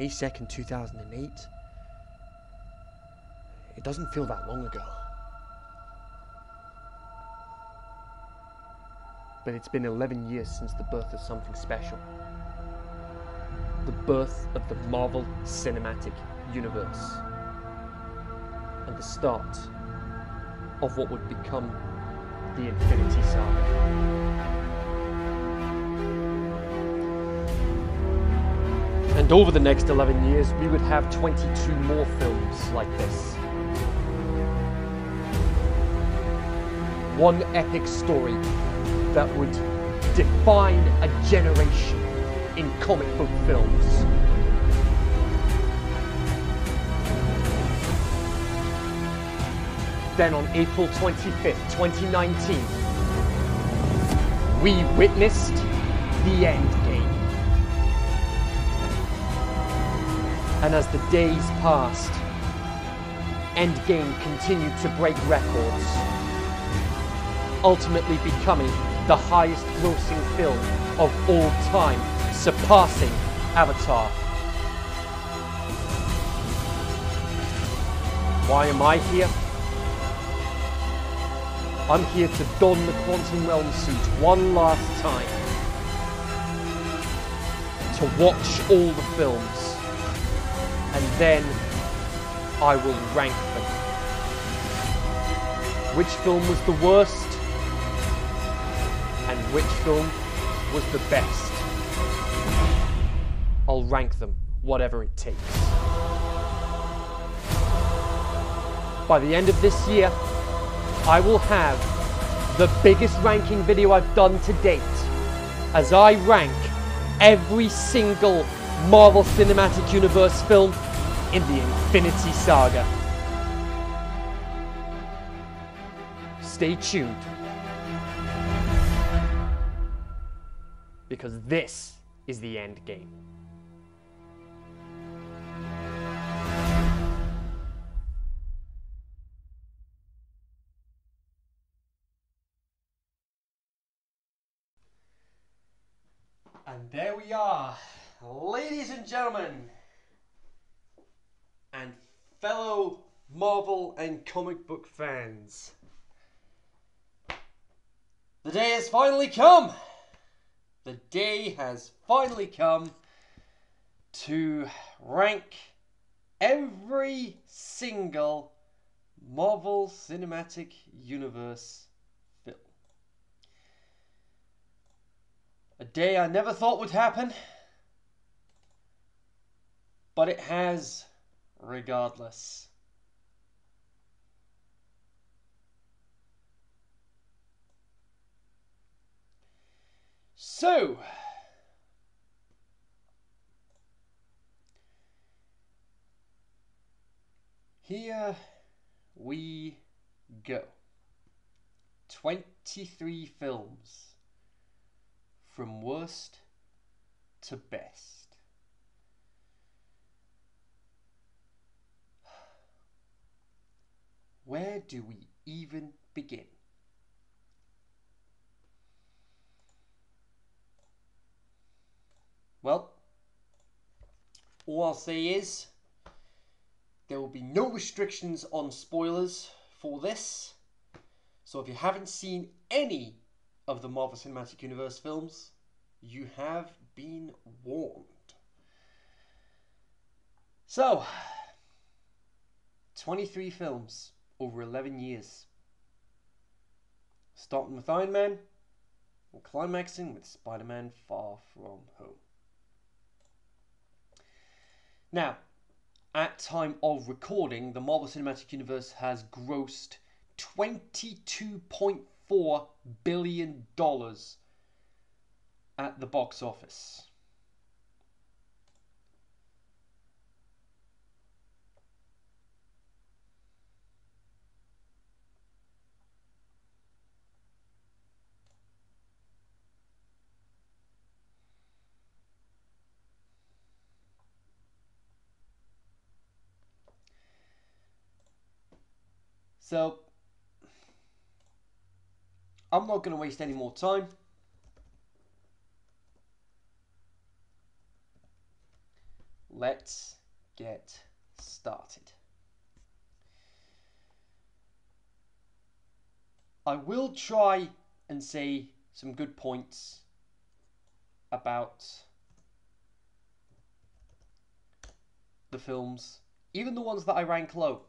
May 2nd, 2008. It doesn't feel that long ago. But it's been 11 years since the birth of something special. The birth of the Marvel Cinematic Universe. And the start of what would become the Infinity Saga. And over the next 11 years, we would have 22 more films like this. One epic story that would define a generation in comic book films. Then on April 25th, 2019, we witnessed the end And as the days passed, Endgame continued to break records, ultimately becoming the highest grossing film of all time, surpassing Avatar. Why am I here? I'm here to don the Quantum Realm suit one last time. To watch all the films. Then I will rank them. Which film was the worst? And which film was the best? I'll rank them, whatever it takes. By the end of this year, I will have the biggest ranking video I've done to date as I rank every single Marvel Cinematic Universe film in the Infinity Saga. Stay tuned. Because this is the end game. And there we are, ladies and gentlemen, and fellow Marvel and comic book fans. The day has finally come! The day has finally come to rank every single Marvel Cinematic Universe film. A day I never thought would happen, but it has regardless. So, here we go. 23 films from worst to best. Where do we even begin? Well, all I'll say is there will be no restrictions on spoilers for this. So if you haven't seen any of the Marvel Cinematic Universe films, you have been warned. So, 23 films over 11 years. Starting with Iron Man and climaxing with Spider Man Far From Home. Now, at time of recording, the Marvel Cinematic Universe has grossed $22.4 billion at the box office. So, I'm not going to waste any more time. let's get started. I will try and say some good points about the films, even the ones that I rank low.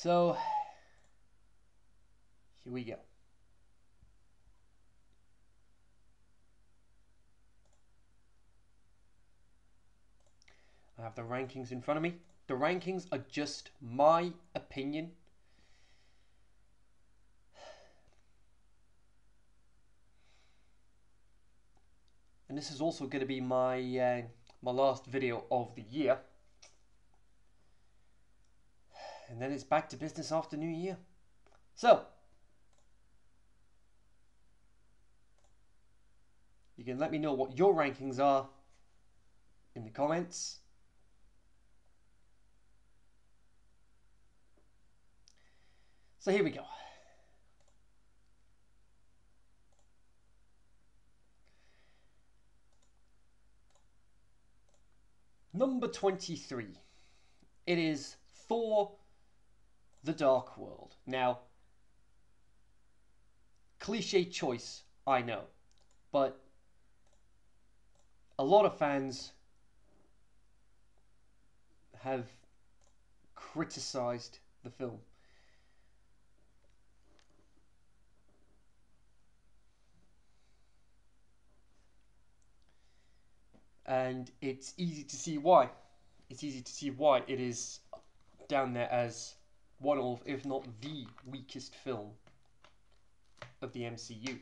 So, here we go. I have the rankings in front of me. The rankings are just my opinion. And this is also going to be my uh, my last video of the year. And then it's back to business after New Year. So, you can let me know what your rankings are in the comments. So here we go. Number 23. It is Thor The Dark World. Now, cliche choice, I know, but a lot of fans have criticized the film. and it's easy to see why. It's easy to see why it is down there as one of, if not the weakest film of the MCU.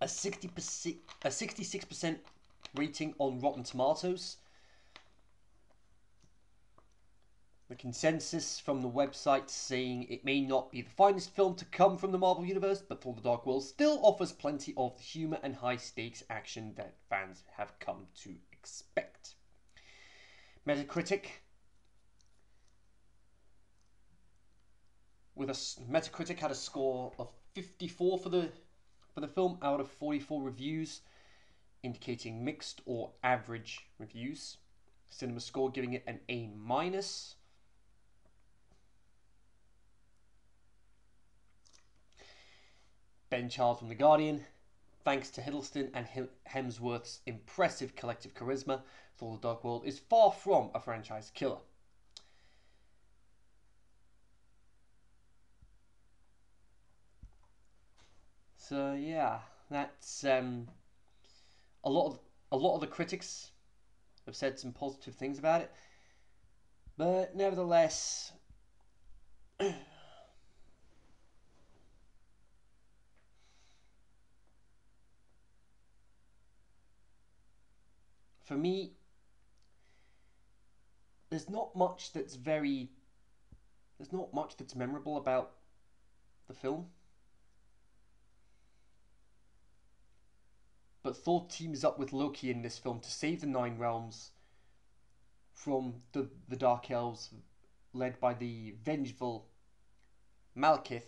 A 60%, a 66% rating on Rotten Tomatoes The consensus from the website saying it may not be the finest film to come from the Marvel Universe, but Thor the Dark World still offers plenty of humour and high stakes action that fans have come to expect. Metacritic with a Metacritic had a score of 54 for the for the film out of 44 reviews, indicating mixed or average reviews. Cinema Score giving it an A minus. Ben Charles from The Guardian. Thanks to Hiddleston and Hemsworth's impressive collective charisma, Thor the Dark World is far from a franchise killer. So yeah, that's um, a lot of a lot of the critics have said some positive things about it, but nevertheless, for me, there's not much that's very. There's not much that's memorable about the film. But Thor teams up with Loki in this film to save the Nine Realms from the, the Dark Elves, led by the vengeful Malekith,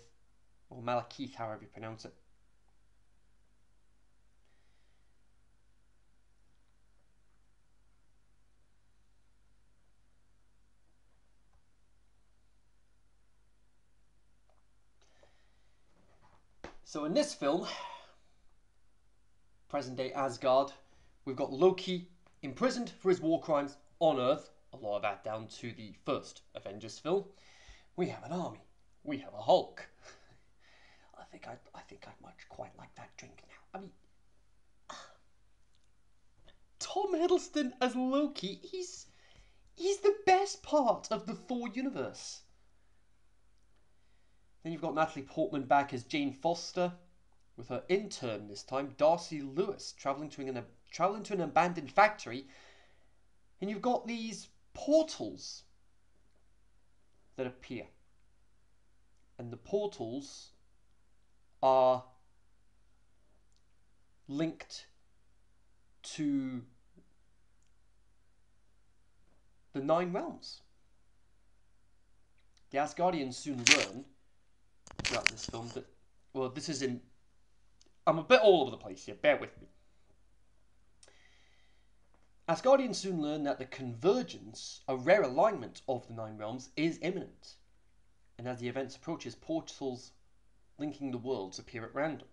or Malekith, however you pronounce it. So in this film, present day Asgard, we've got Loki imprisoned for his war crimes on Earth, a lot of that down to the first Avengers film. We have an army. We have a Hulk. I think I, I think I much quite like that drink now. I mean, Tom Hiddleston as Loki, he's he's the best part of the Thor universe. Then you've got Natalie Portman back as Jane Foster, with her intern this time, Darcy Lewis, traveling to an traveling to an abandoned factory, and you've got these portals that appear, and the portals are linked to the Nine Realms. The Asgardians soon learn throughout this film that, well, this is in I'm a bit all over the place here. Bear with me. Asgardians soon learn that the convergence, a rare alignment of the Nine Realms, is imminent. And as the events approaches, portals linking the worlds appear at random.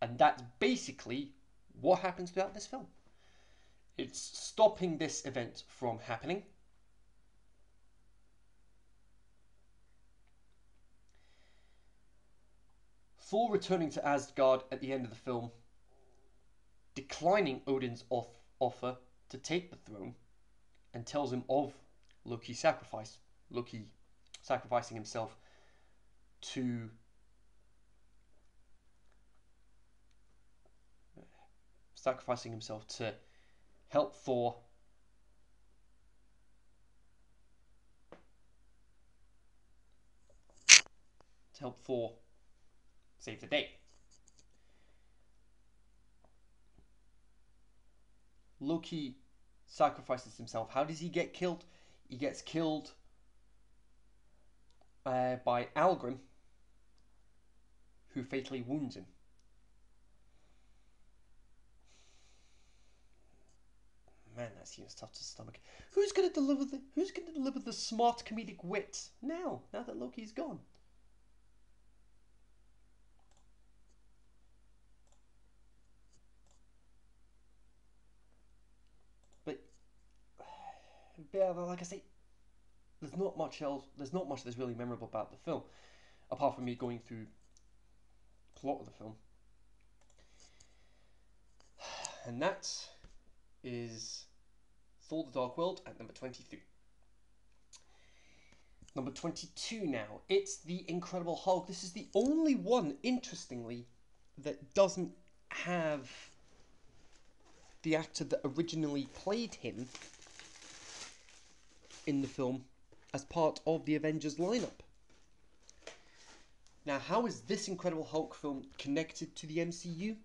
And that's basically what happens throughout this film. It's stopping this event from happening. Thor returning to Asgard at the end of the film, declining Odin's off- offer to take the throne, and tells him of Loki's sacrifice. Loki sacrificing himself to sacrificing himself to help Thor to help Thor save the day. Loki sacrifices himself. How does he get killed? He gets killed uh, by Algrim, who fatally wounds him. Man, that seems tough to stomach. Who's gonna deliver the Who's gonna deliver the smart comedic wit now? Now that Loki's gone. Yeah, like I say, there's not much else. There's not much that's really memorable about the film, apart from me going through plot of the film, and that is Thor: The Dark World at number twenty-three. Number 22 now. It's The Incredible Hulk. This is the only one, interestingly, that doesn't have the actor that originally played him in the film as part of the Avengers lineup. Now, how is this Incredible Hulk film connected to the MCU?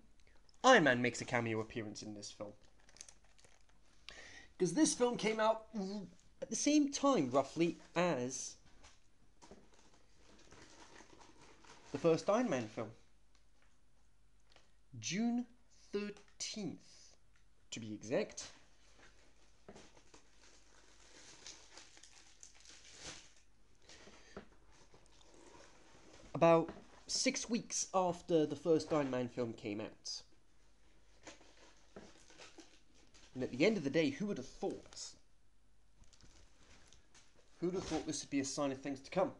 Iron Man makes a cameo appearance in this film. Because this film came out at the same time, roughly, as the first Iron Man film. June 13th, to be exact. About six weeks after the first Iron Man film came out. And at the end of the day, who would have thought? Who would have thought this would be a sign of things to come?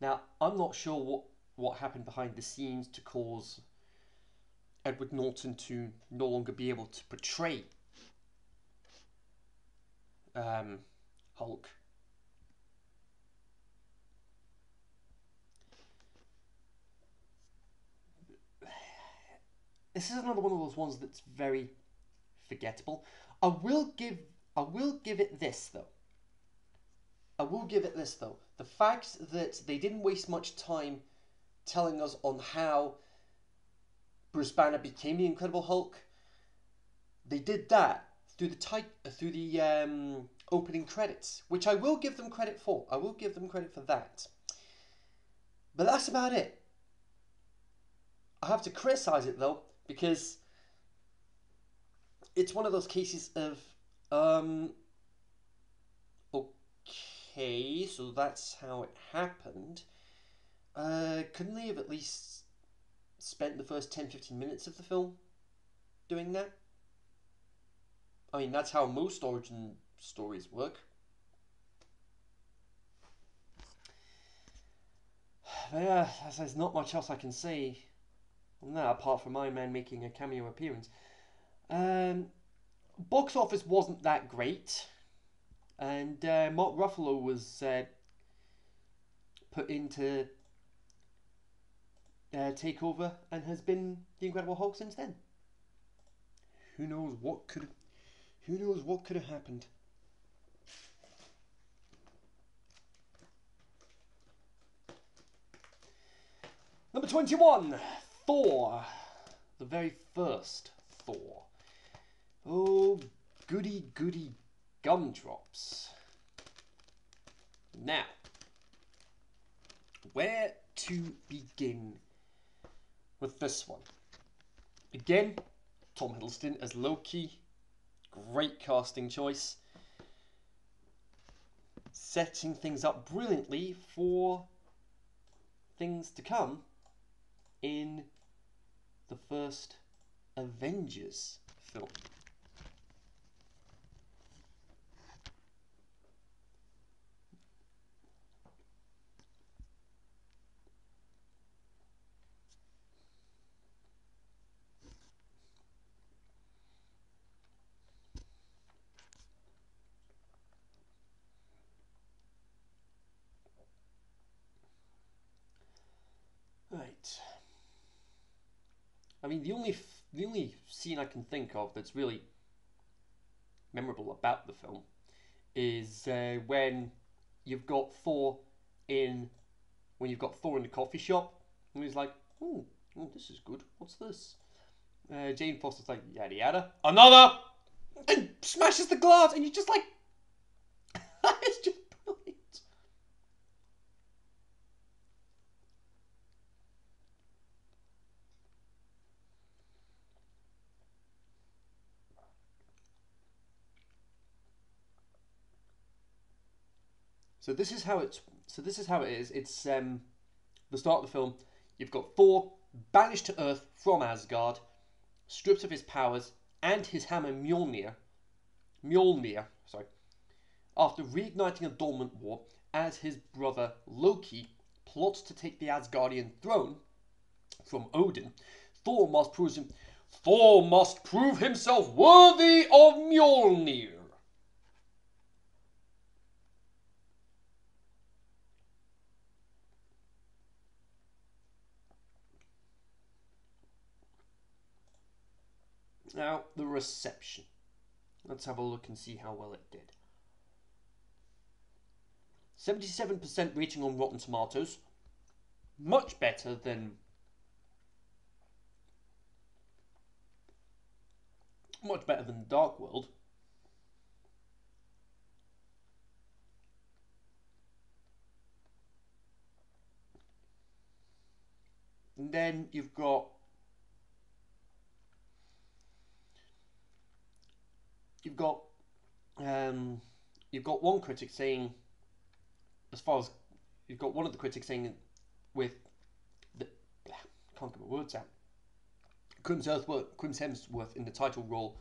Now, Not sure what, what happened behind the scenes to cause Edward Norton to no longer be able to portray um, Hulk. This is another one of those ones that's very forgettable. I will give I will give it this though. I will give it this though. The fact that they didn't waste much time telling us on how Bruce Banner became the Incredible Hulk. They did that through the type through the um, opening credits, which I will give them credit for. I will give them credit for that. But that's about it. I have to criticize it though because it's one of those cases of um, okay, so that's how it happened. Uh, couldn't they have at least spent the first 10 15 minutes of the film doing that? I mean, that's how most origin stories work. But yeah, there's not much else I can say on that apart from Iron Man making a cameo appearance. Um, box office wasn't that great, and uh, Mark Ruffalo was uh, put into uh, Takeover and has been the Incredible Hulk since then. Who knows what could who knows what could have happened? Number 21, Thor. the very first Thor. Oh, goody goody gumdrops. Now, where to begin with this one? Again, Tom Hiddleston as Loki. Great casting choice. Setting things up brilliantly for things to come in the first Avengers film. Right. I mean, the only the only scene I can think of that's really memorable about the film is uh, when you've got Thor in when you've got Thor in the coffee shop and he's like, "Oh, oh this is good. What's this?" Uh, Jane Foster's like, "Yada yada, another," and smashes the glass, and you're just like, "It's just brilliant." So this is how it's. So this is how it is. It's um, the start of the film. You've got Thor banished to Earth from Asgard, stripped of his powers and his hammer Mjolnir. Mjolnir, sorry. After reigniting a dormant war, as his brother Loki plots to take the Asgardian throne from Odin, Thor must prove him. Thor must prove himself worthy of Mjolnir. Now, the reception. Let's have a look and see how well it did. 77% rating on Rotten Tomatoes. Much better than. Much better than Dark World. And then you've got you've got um, you've got one critic saying, as far as you've got one of the critics saying, with the can't get my words out. Chris Hemsworth, Chris Hemsworth in the title role.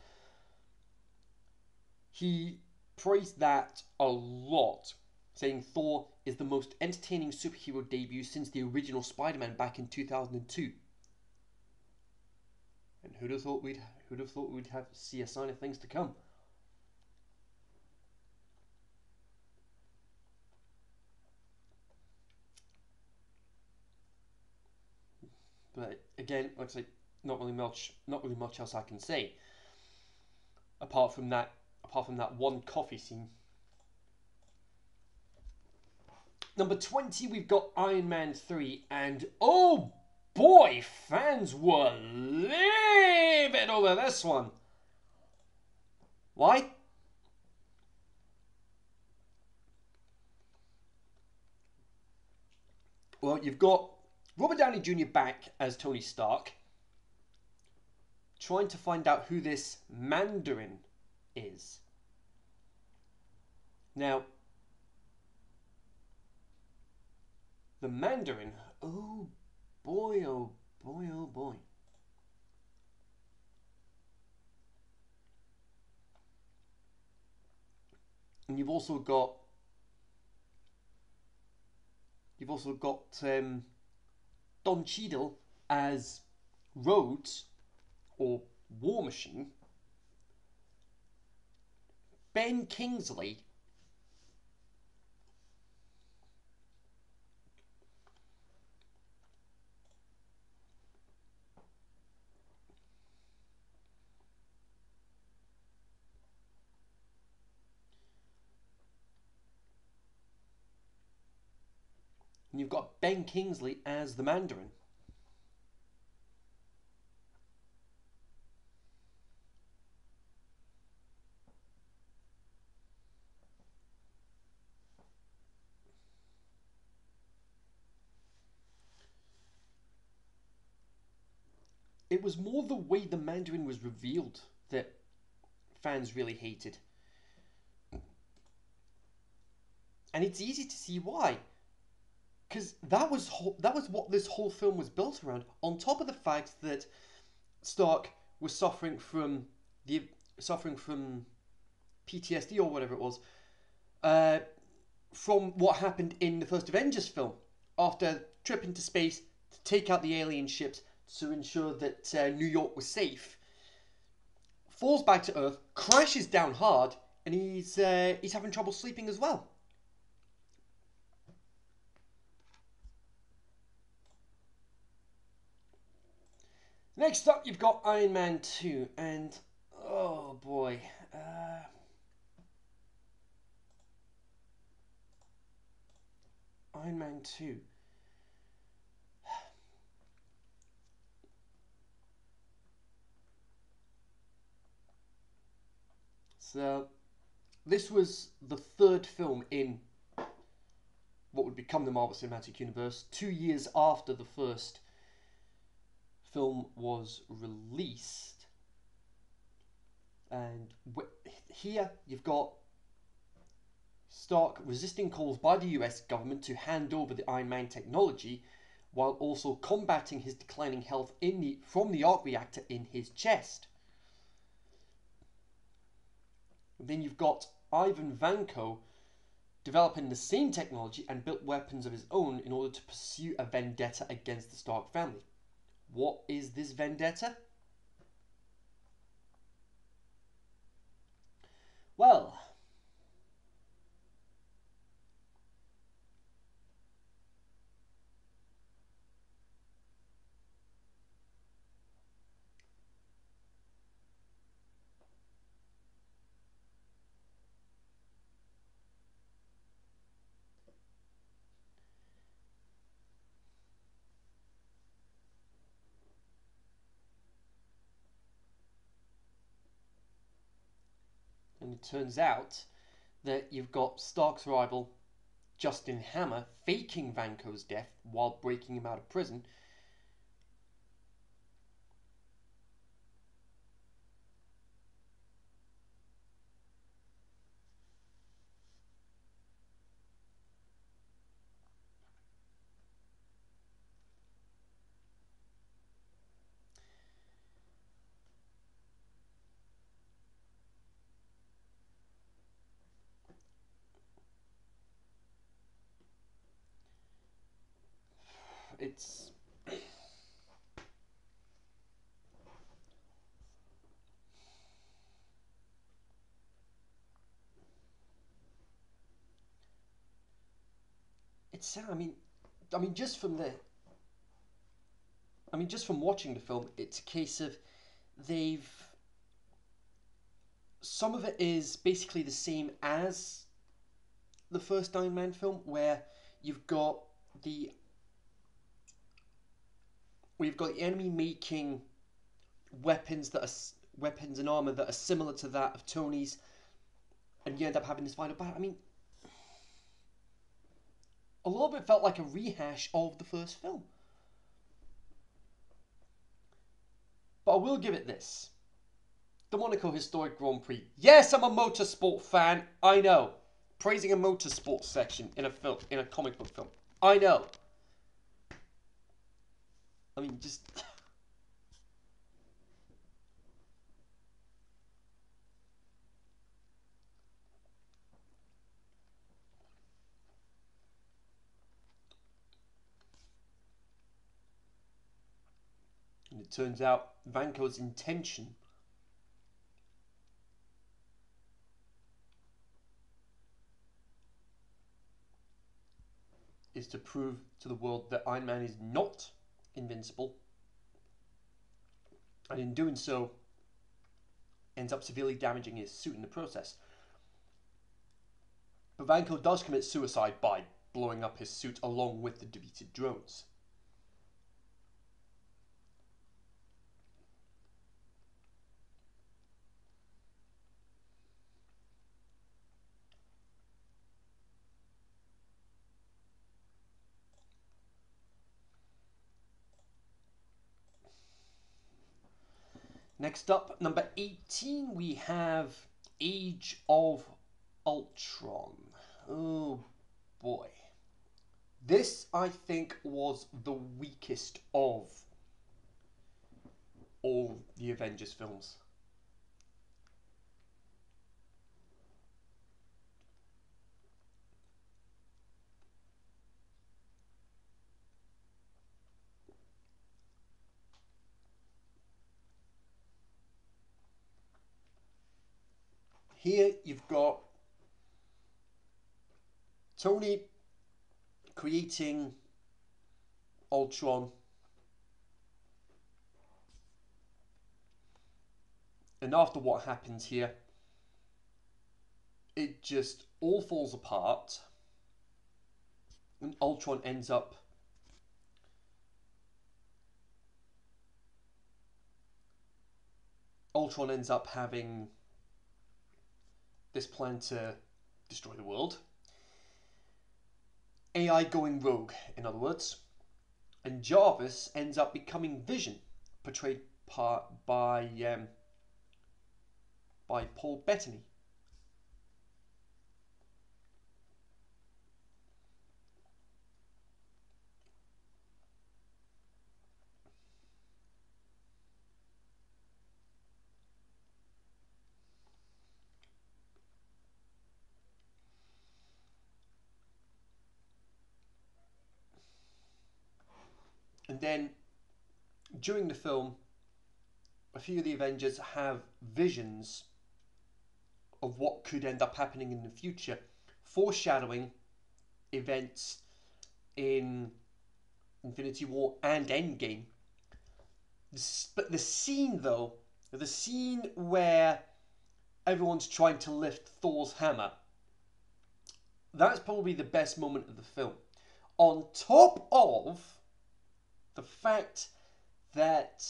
He praised that a lot, saying Thor is the most entertaining superhero debut since the original Spider-Man back in 2002. And who'd have thought we'd who'd have thought we'd have see a sign of things to come? But again, like I say, not really much, not really much else I can say. Apart from that, apart from that one coffee scene. Number twenty, we've got Iron Man three, and oh boy, fans were livid over this one. Why? Well, you've got Robert Downey Jr. back as Tony Stark, trying to find out who this Mandarin is. Now, the Mandarin, oh boy, oh boy, oh boy. And you've also got you've also got um, Don Cheadle as Rhodes or War Machine, Ben Kingsley Ben Kingsley as the Mandarin. It was more the way the Mandarin was revealed that fans really hated. And it's easy to see why. Because that was that was what this whole film was built around. On top of the fact that Stark was suffering from the suffering from PTSD or whatever it was, uh, from what happened in the first Avengers film after trip into space to take out the alien ships to ensure that uh, New York was safe. Falls back to Earth, crashes down hard, and he's uh, he's having trouble sleeping as well. Next up, you've got Iron Man 2, and oh boy. Uh, Iron Man 2. So, this was the third film in what would become the Marvel Cinematic Universe, two years after the first film was released. And here you've got Stark resisting calls by the US government to hand over the Iron Man technology while also combating his declining health in the, from the arc reactor in his chest. then you've got Ivan Vanko developing the same technology and built weapons of his own in order to pursue a vendetta against the Stark family. What is this vendetta? Well, it turns out that you've got Stark's rival, Justin Hammer, faking Vanko's death while breaking him out of prison. it's I mean, I mean, just from the, I mean, just from watching the film, it's a case of they've. Some of it is basically the same as the first Iron Man film, where you've got the we've got the enemy making weapons that are weapons and armor that are similar to that of Tony's, and you end up having this final battle. I mean, a little bit felt like a rehash of the first film. But I will give it this. The Monaco Historic Grand Prix. Yes, I'm a motorsport fan. I know. Praising a motorsport section in a film in a comic book film. I know. I mean, just. it turns out Vanko's intention is to prove to the world that Iron Man is not invincible. And in doing so, ends up severely damaging his suit in the process. But Vanko does commit suicide by blowing up his suit along with the defeated drones. Next up, number 18, we have Age of Ultron. Oh boy. This, I think, was the weakest of all the Avengers films. Here you've got Tony creating Ultron. And after what happens here, it just all falls apart. And Ultron ends up Ultron ends up having this plan to destroy the world. AI going rogue, in other words. And Jarvis ends up becoming Vision, portrayed by um, by Paul Bettany. And then during the film, a few of the Avengers have visions of what could end up happening in the future, foreshadowing events in Infinity War and Endgame. But the scene, though, the scene where everyone's trying to lift Thor's hammer, that's probably the best moment of the film. On top of the fact that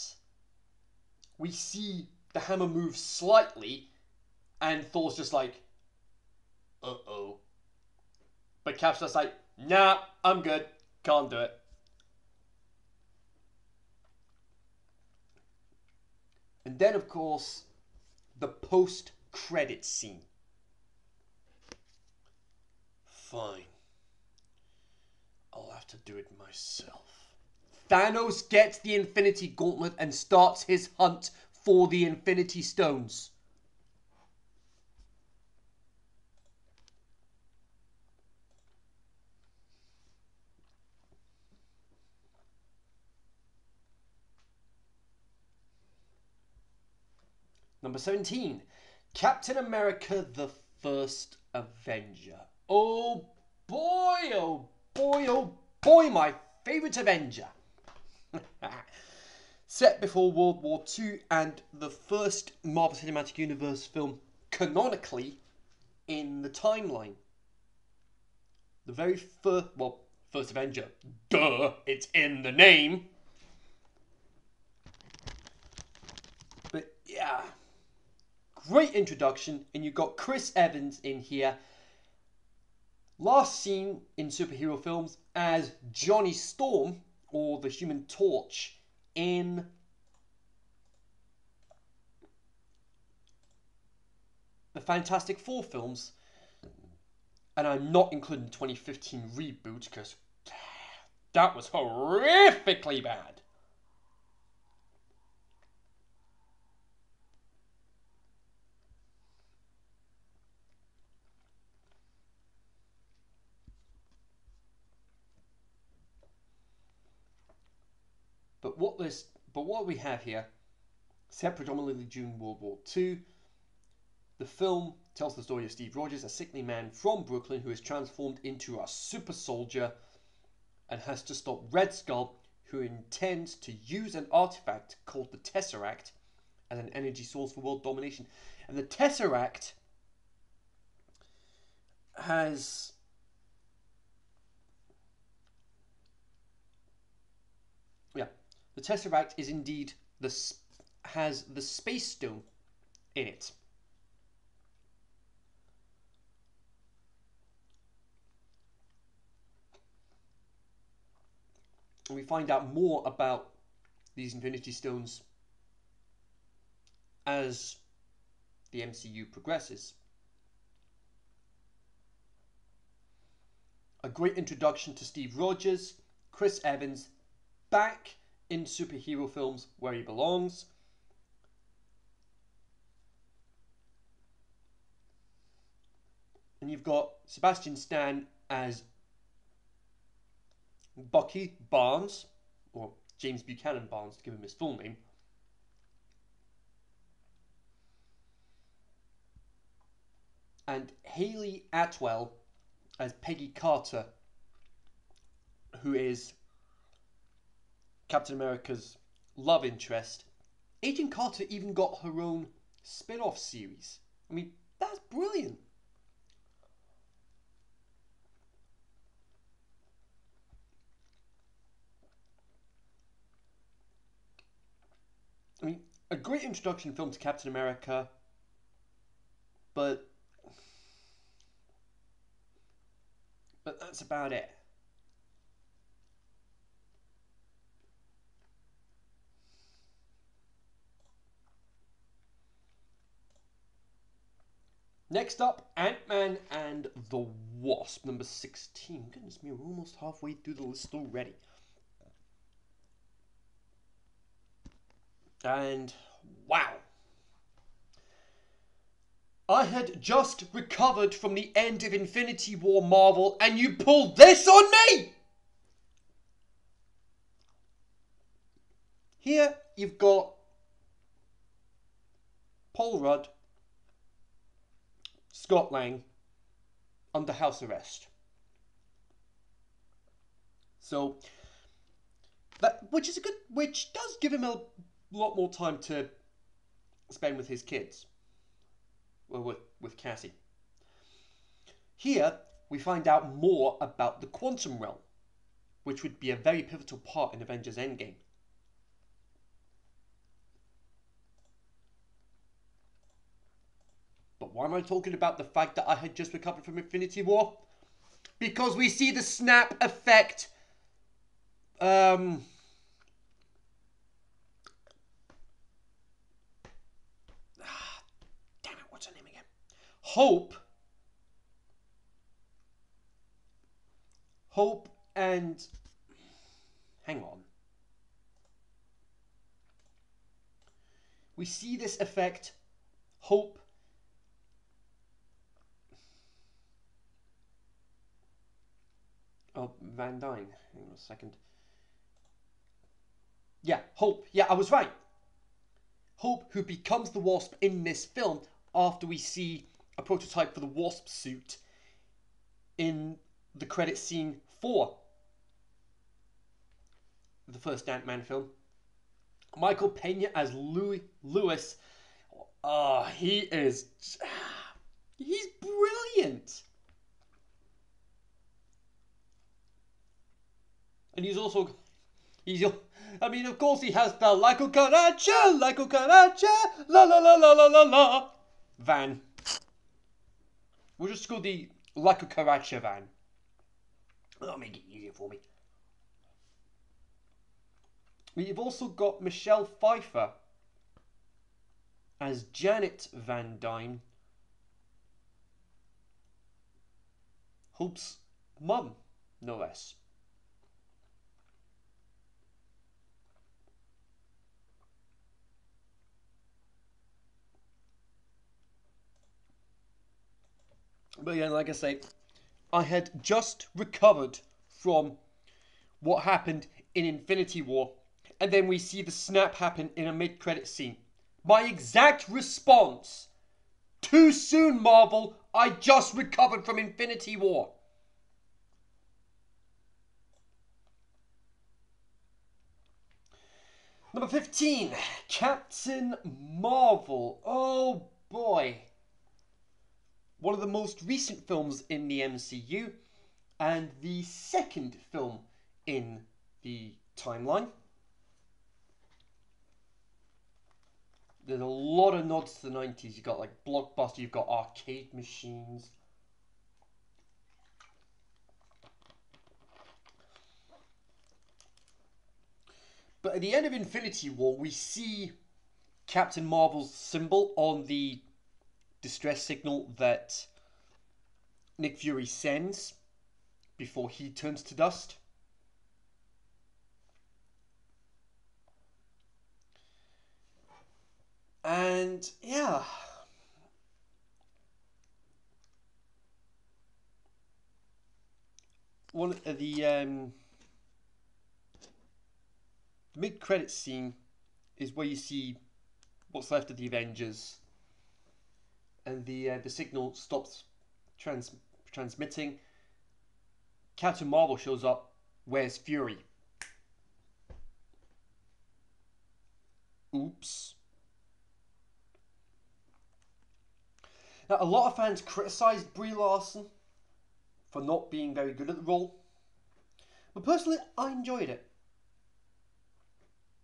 we see the hammer move slightly and Thor's just like, uh oh. But Cap's just like, nah, I'm good. Can't do it. And then, of course, the post credit scene. Fine. I'll have to do it myself. Thanos gets the Infinity Gauntlet and starts his hunt for the Infinity Stones. Number 17, Captain America the First Avenger. Oh boy, oh boy, oh boy, my favourite Avenger. Set before World War II and the first Marvel Cinematic Universe film canonically in the timeline. The very first, well, first Avenger. Duh, it's in the name. But yeah, great introduction, and you've got Chris Evans in here. Last seen in superhero films as Johnny Storm or the Human Torch in the Fantastic Four films. And I'm not including the 2015 reboot because that was horrifically bad. But what this, but what we have here, set predominantly during World War II, the film tells the story of Steve Rogers, a sickly man from Brooklyn who is transformed into a super soldier and has to stop Red Skull, who intends to use an artifact called the Tesseract as an energy source for world domination. And the Tesseract has yeah the Tesseract is indeed the has the Space Stone in it. And we find out more about these Infinity Stones as the MCU progresses. A great introduction to Steve Rogers, Chris Evans, back in superhero films where he belongs. And you've got Sebastian Stan as Bucky Barnes, or James Buchanan Barnes to give him his full name. And Hayley Atwell as Peggy Carter, who is Captain America's love interest. Agent Carter even got her own spin off series. I mean, that's brilliant. I mean, a great introduction film to Captain America, but but that's about it. Next up, Ant-Man and the Wasp, number 16. Goodness me, we're almost halfway through the list already. And wow. I had just recovered from the end of Infinity War Marvel, and you pulled this on me! Here you've got Paul Rudd, Scott Lang under house arrest. So that which is a good which does give him a lot more time to spend with his kids. Well, with, with Cassie. Here, we find out more about the quantum realm, which would be a very pivotal part in Avengers Endgame. Why am I talking about the fact that I had just recovered from Infinity War? Because we see the snap effect. Um, damn it, what's her name again? Hope, Hope and, hang on. We see this effect, Hope, Oh, Van Dyne. Hang on a second. Yeah, Hope. Yeah, I was right. Hope, who becomes the Wasp in this film after we see a prototype for the Wasp suit in the credit scene for the first Ant Man film. Michael Pena as Louis Lewis. Oh, he is. He's brilliant. And he's also. He's. I mean, of course, he has the like cucaracha, like cucaracha, la la la la la la la. Van. We'll just call the like a Karacha van. That'll make it easier for me. We've also got Michelle Pfeiffer as Janet Van Dyne, Hope's mum, no less. But yeah, like I say, I had just recovered from what happened in Infinity War, and then we see the snap happen in a mid credit scene. My exact response Too soon, Marvel! I just recovered from Infinity War! Number 15, Captain Marvel. Oh boy one of the most recent films in the MCU, and the second film in the timeline. There's a lot of nods to the 90s. You've got like Blockbuster, you've got arcade machines. But at the end of Infinity War, we see Captain Marvel's symbol on the distress signal that Nick Fury sends before he turns to dust. And yeah. One of the um, mid credit scene is where you see what's left of the Avengers, and the uh, the signal stops trans- transmitting. Captain Marvel shows up. Where's Fury? Oops. Now, a lot of fans criticised Brie Larson for not being very good at the role, but personally, I enjoyed it.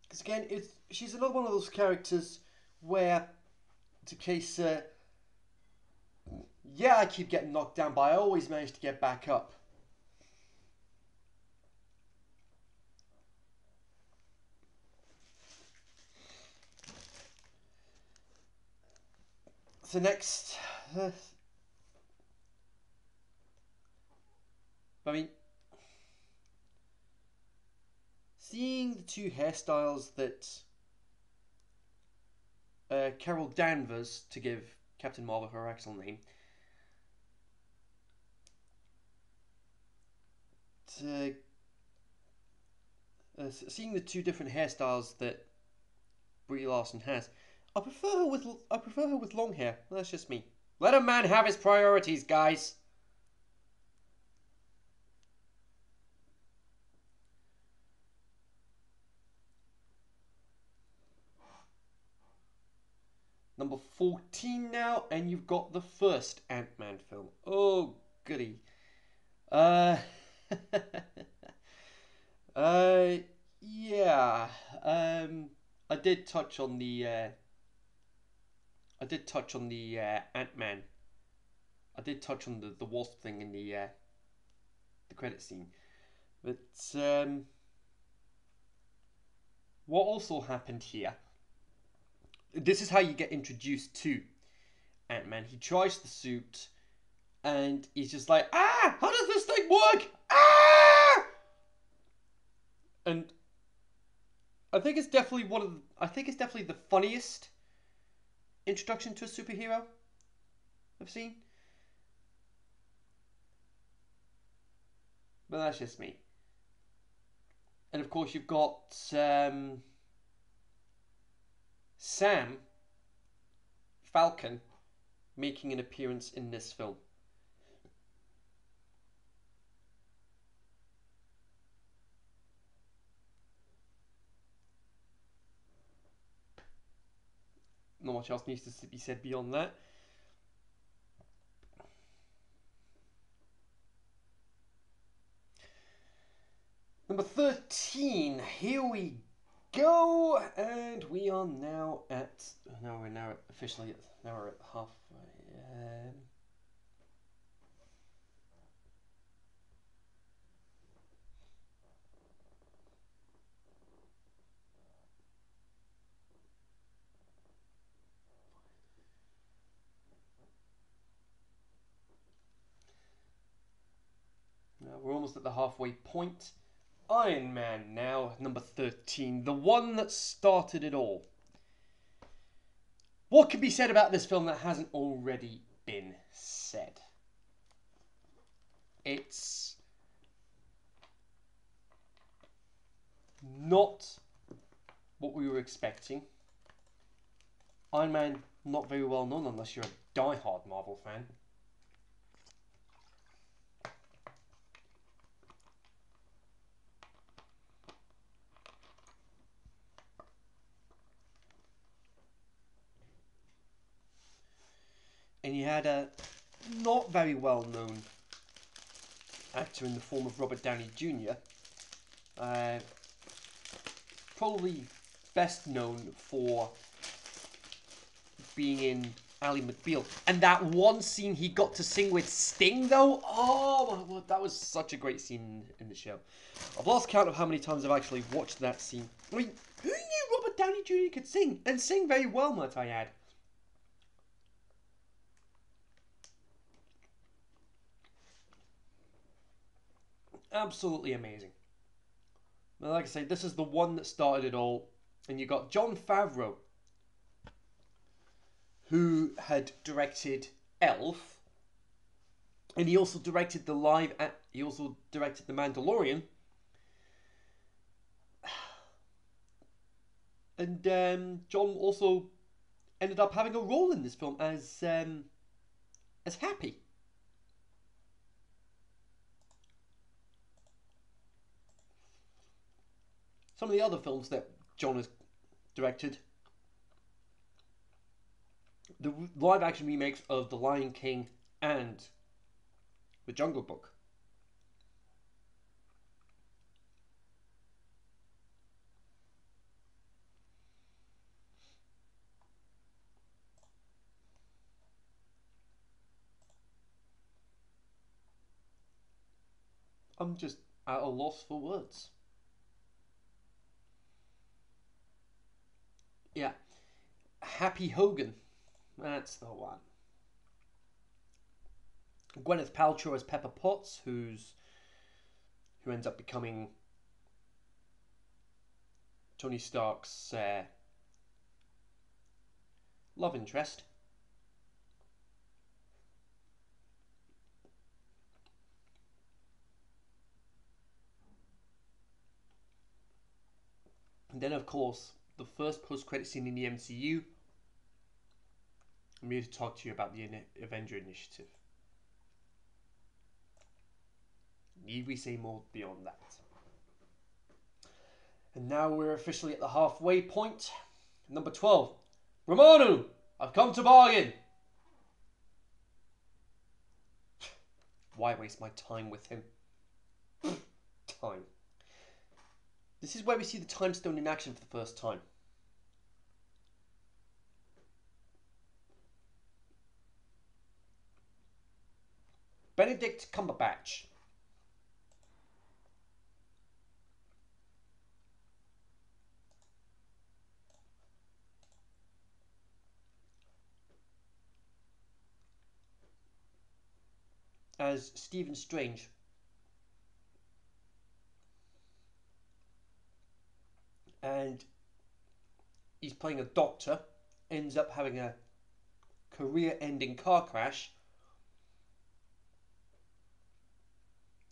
Because again, it's she's another one of those characters where it's a case. Uh, yeah, I keep getting knocked down, but I always manage to get back up. So next, uh, I mean, seeing the two hairstyles that uh, Carol Danvers, to give Captain Marvel her actual name, uh, seeing the two different hairstyles that Brie Larson has, I prefer her with I prefer her with long hair. That's just me. Let a man have his priorities, guys. Number 14 now, and you've got the first Ant-Man film. Oh, goody. Uh, uh, yeah. Um, I did touch on the uh, I did touch on the uh, Ant Man. I did touch on the, the wasp thing in the uh, the credit scene, but um, what also happened here. This is how you get introduced to Ant Man. He tries the suit, and he's just like, ah, how does this thing work? Ah! And I think it's definitely one of the, I think it's definitely the funniest introduction to a superhero I've seen. But that's just me. And of course, you've got um, Sam Falcon making an appearance in this film. Not much else needs to be said beyond that. Number 13, here we go, and we are now at, now we're now officially, at, now we're at halfway, um, Now we're almost at the halfway point. Iron Man now, number 13, the one that started it all. What can be said about this film that hasn't already been said? It's not what we were expecting. Iron Man, not very well known unless you're a die-hard Marvel fan. And you had a not very well known actor in the form of Robert Downey Jr. Uh, probably best known for being in Ally McBeal. And that one scene he got to sing with Sting, though, oh, that was such a great scene in the show. I've lost count of how many times I've actually watched that scene. I mean, who knew Robert Downey Jr. Jr. could sing, and sing very well, might I add. Absolutely amazing. Now, like I say, this is the one that started it all, and you got Jon Favreau, who had directed Elf, and he also directed the live. He also directed The Mandalorian, and um, Jon also ended up having a role in this film as um, as Happy. Some of the other films that Jon has directed, the live action remakes of The Lion King and The Jungle Book. I'm just at a loss for words. Yeah. Happy Hogan. That's the one. Gwyneth Paltrow as Pepper Potts, who's who ends up becoming Tony Stark's uh, love interest. And then, of course, the first post-credit scene in the MCU. I'm here to talk to you about the Avenger Initiative. Need we say more beyond that? And now we're officially at the halfway point. Number 12. Dormammu, I've come to bargain. Why waste my time with him? time. This is where we see the time stone in action for the first time. Benedict Cumberbatch. As Stephen Strange. and he's playing a doctor, ends up having a career ending car crash,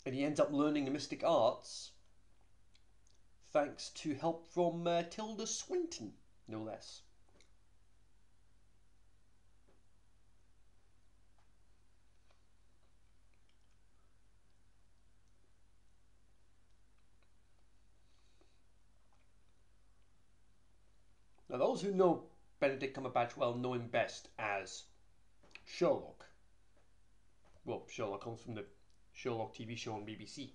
and he ends up learning the mystic arts thanks to help from uh, Tilda Swinton, no less. Now, those who know Benedict Cumberbatch well know him best as Sherlock. Well, Sherlock comes from the Sherlock TV show on BBC.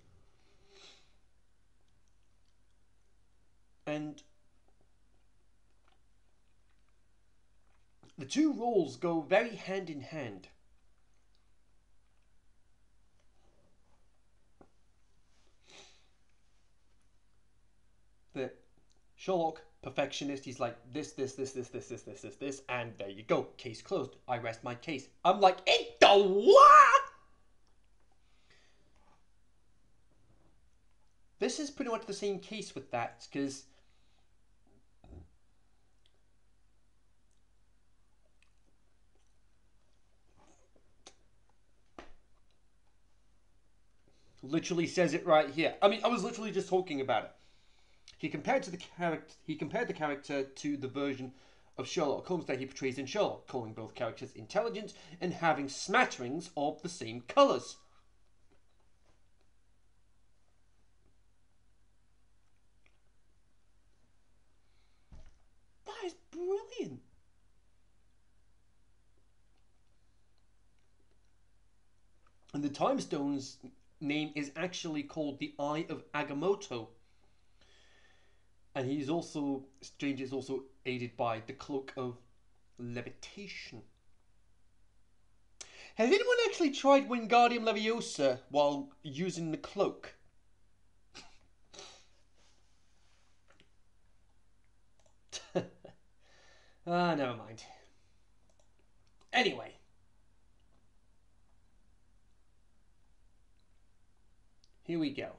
And the two roles go very hand in hand. The Sherlock perfectionist. He's like this, this, this, this, this, this, this, this, this, and there you go. Case closed. I rest my case. I'm like, it the what? This is pretty much the same case with that, because literally says it right here. I mean, I was literally just talking about it. He compared to the character. He compared the character to the version of Sherlock Holmes that he portrays in Sherlock, calling both characters intelligent and having smatterings of the same colours. That is brilliant. And the Time Stone's name is actually called the Eye of Agamotto and he's also Strange is also aided by the cloak of levitation. Has anyone actually tried Wingardium Leviosa while using the cloak? Ah, never mind. Anyway. Here we go.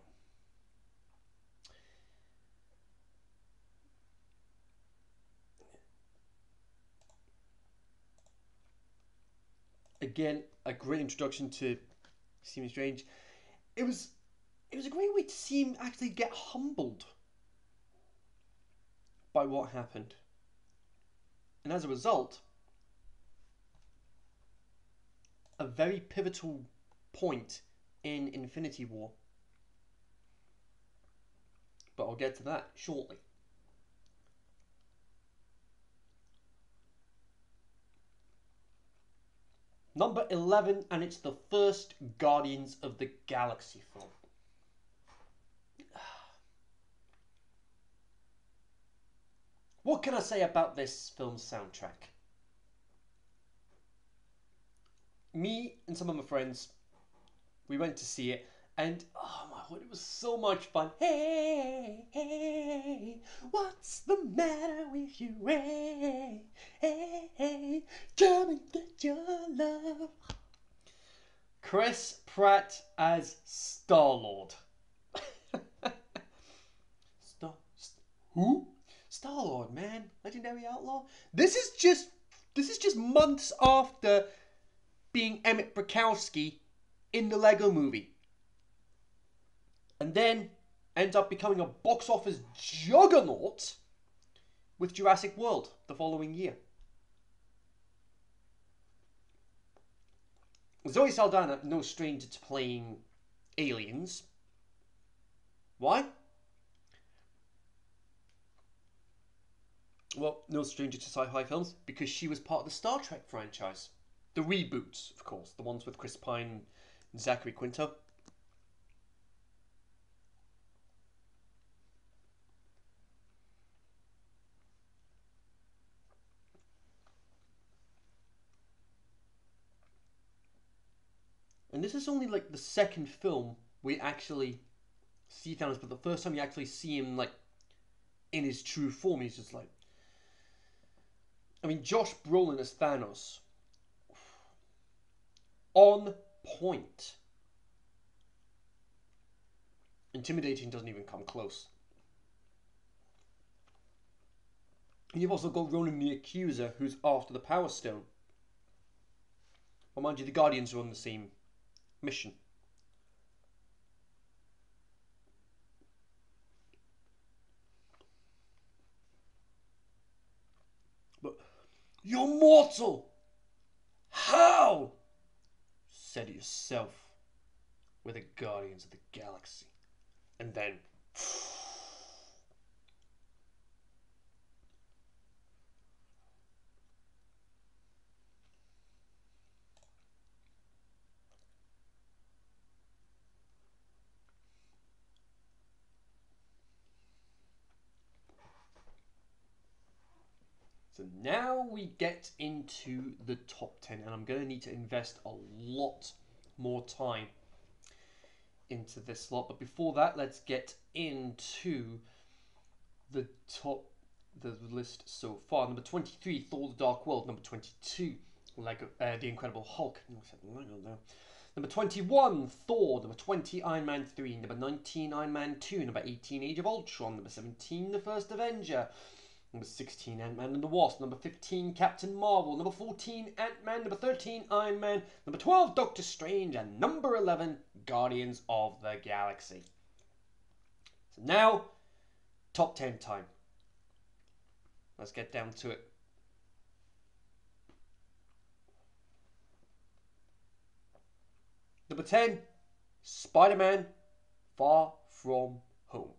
Again, a great introduction to Stephen Strange. It was it was a great way to see him actually get humbled by what happened. And as a result, a very pivotal point in Infinity War. But I'll get to that shortly. Number 11, and it's the first Guardians of the Galaxy film. What can I say about this film's soundtrack? Me and some of my friends, we went to see it, and oh my god, it was so much fun. Hey, hey, what's the matter with you? Hey, hey, hey, come and get your love. Chris Pratt as Star Lord. Star, St- who? Star Lord, man, legendary outlaw. This is just this is just months after being Emmet Brickowski in the Lego Movie, and then ends up becoming a box office juggernaut with Jurassic World the following year. Zoe Saldana, no stranger to playing aliens. Why? Well, no stranger to sci-fi films because she was part of the Star Trek franchise. The reboots, of course, the ones with Chris Pine and Zachary Quinto. This is only like the second film we actually see Thanos, but the first time you actually see him like in his true form, he's just like I mean, Josh Brolin as Thanos. On point. Intimidating doesn't even come close. And you've also got Ronan the Accuser, who's after the Power Stone. Well, mind you, the Guardians are on the same mission. You're mortal! How? Said yourself. We're the Guardians of the Galaxy. And then. So now we get into the top 10, and I'm going to need to invest a lot more time into this slot. But before that, let's get into the top the list so far. Number 23, Thor: The Dark World. Number 22, Lego, uh, The Incredible Hulk. Number 21, Thor. Number 20, Iron Man 3. Number 19, Iron Man 2. Number 18, Age of Ultron. Number 17, The First Avenger. Number 16, Ant-Man and the Wasp. Number 15, Captain Marvel. Number 14, Ant-Man. Number 13, Iron Man. Number 12, Doctor Strange. And number 11, Guardians of the Galaxy. So now, top 10 time. Let's get down to it. Number 10, Spider-Man Far From Home.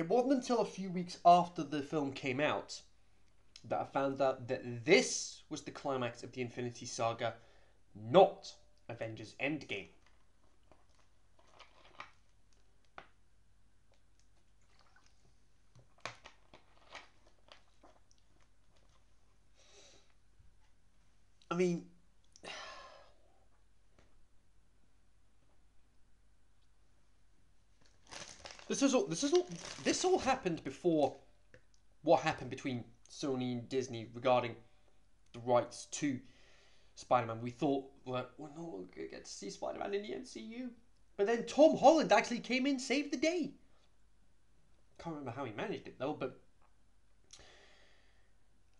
It wasn't until a few weeks after the film came out that I found out that this was the climax of the Infinity Saga, not Avengers Endgame. I mean, This is all. This is all. This all happened before what happened between Sony and Disney regarding the rights to Spider-Man. We thought well, we're no longer gonna get to see Spider-Man in the MCU, but then Tom Holland actually came in, saved the day. Can't remember how he managed it though, but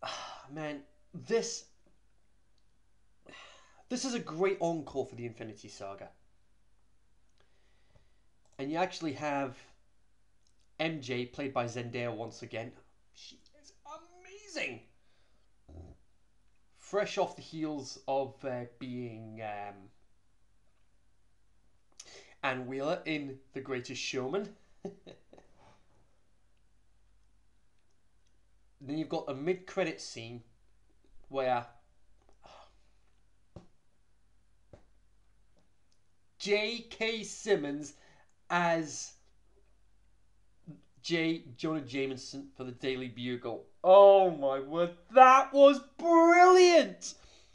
ah, man, this this is a great encore for the Infinity Saga. And you actually have MJ, played by Zendaya once again. She is amazing! Fresh off the heels of uh, being um, Anne Wheeler in The Greatest Showman. then you've got a mid credit scene where J.K. Simmons as J. Jonah Jameson for the Daily Bugle. Oh my word, that was brilliant!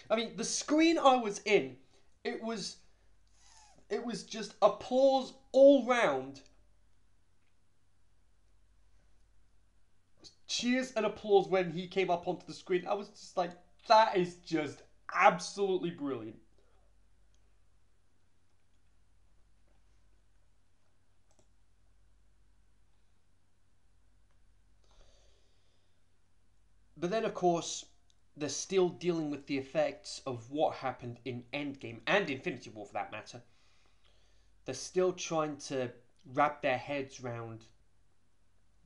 I mean, the screen I was in, it was, it was just applause all round. Cheers and applause when he came up onto the screen. I was just like, that is just absolutely brilliant. But then, of course, they're still dealing with the effects of what happened in Endgame and Infinity War for that matter. They're still trying to wrap their heads around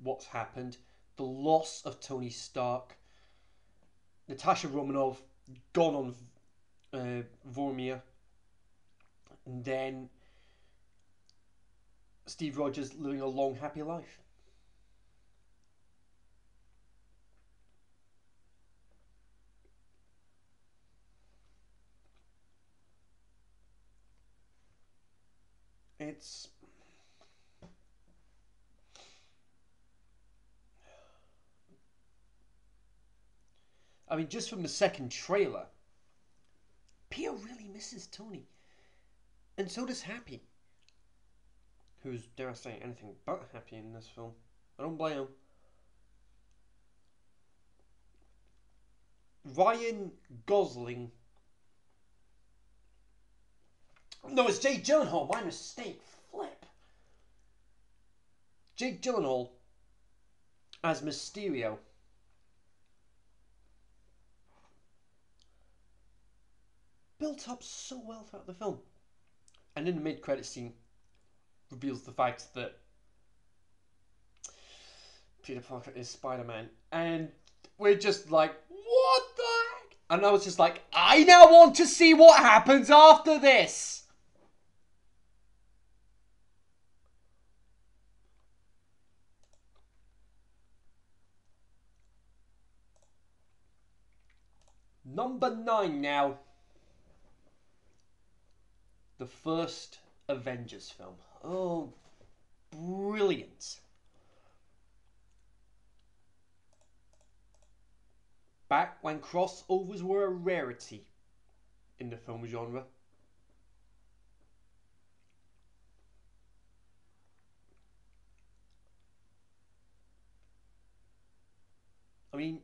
what's happened, the loss of Tony Stark, Natasha Romanoff gone on uh, Vormir, and then Steve Rogers living a long, happy life. It's I mean, just from the second trailer, Peter really misses Tony. And so does Happy. Who's, dare I say, anything but happy in this film. I don't blame him. Ryan Gosling. No, it's Jake Gyllenhaal. My mistake. Flip. Jake Gyllenhaal as Mysterio. built up so well throughout the film. And in the mid credit scene, reveals the fact that Peter Parker is Spider Man. And we're just like, what the heck? And I was just like, I now want to see what happens after this. Number nine now the first Avengers film. Oh, brilliant. Back when crossovers were a rarity in the film genre. I mean,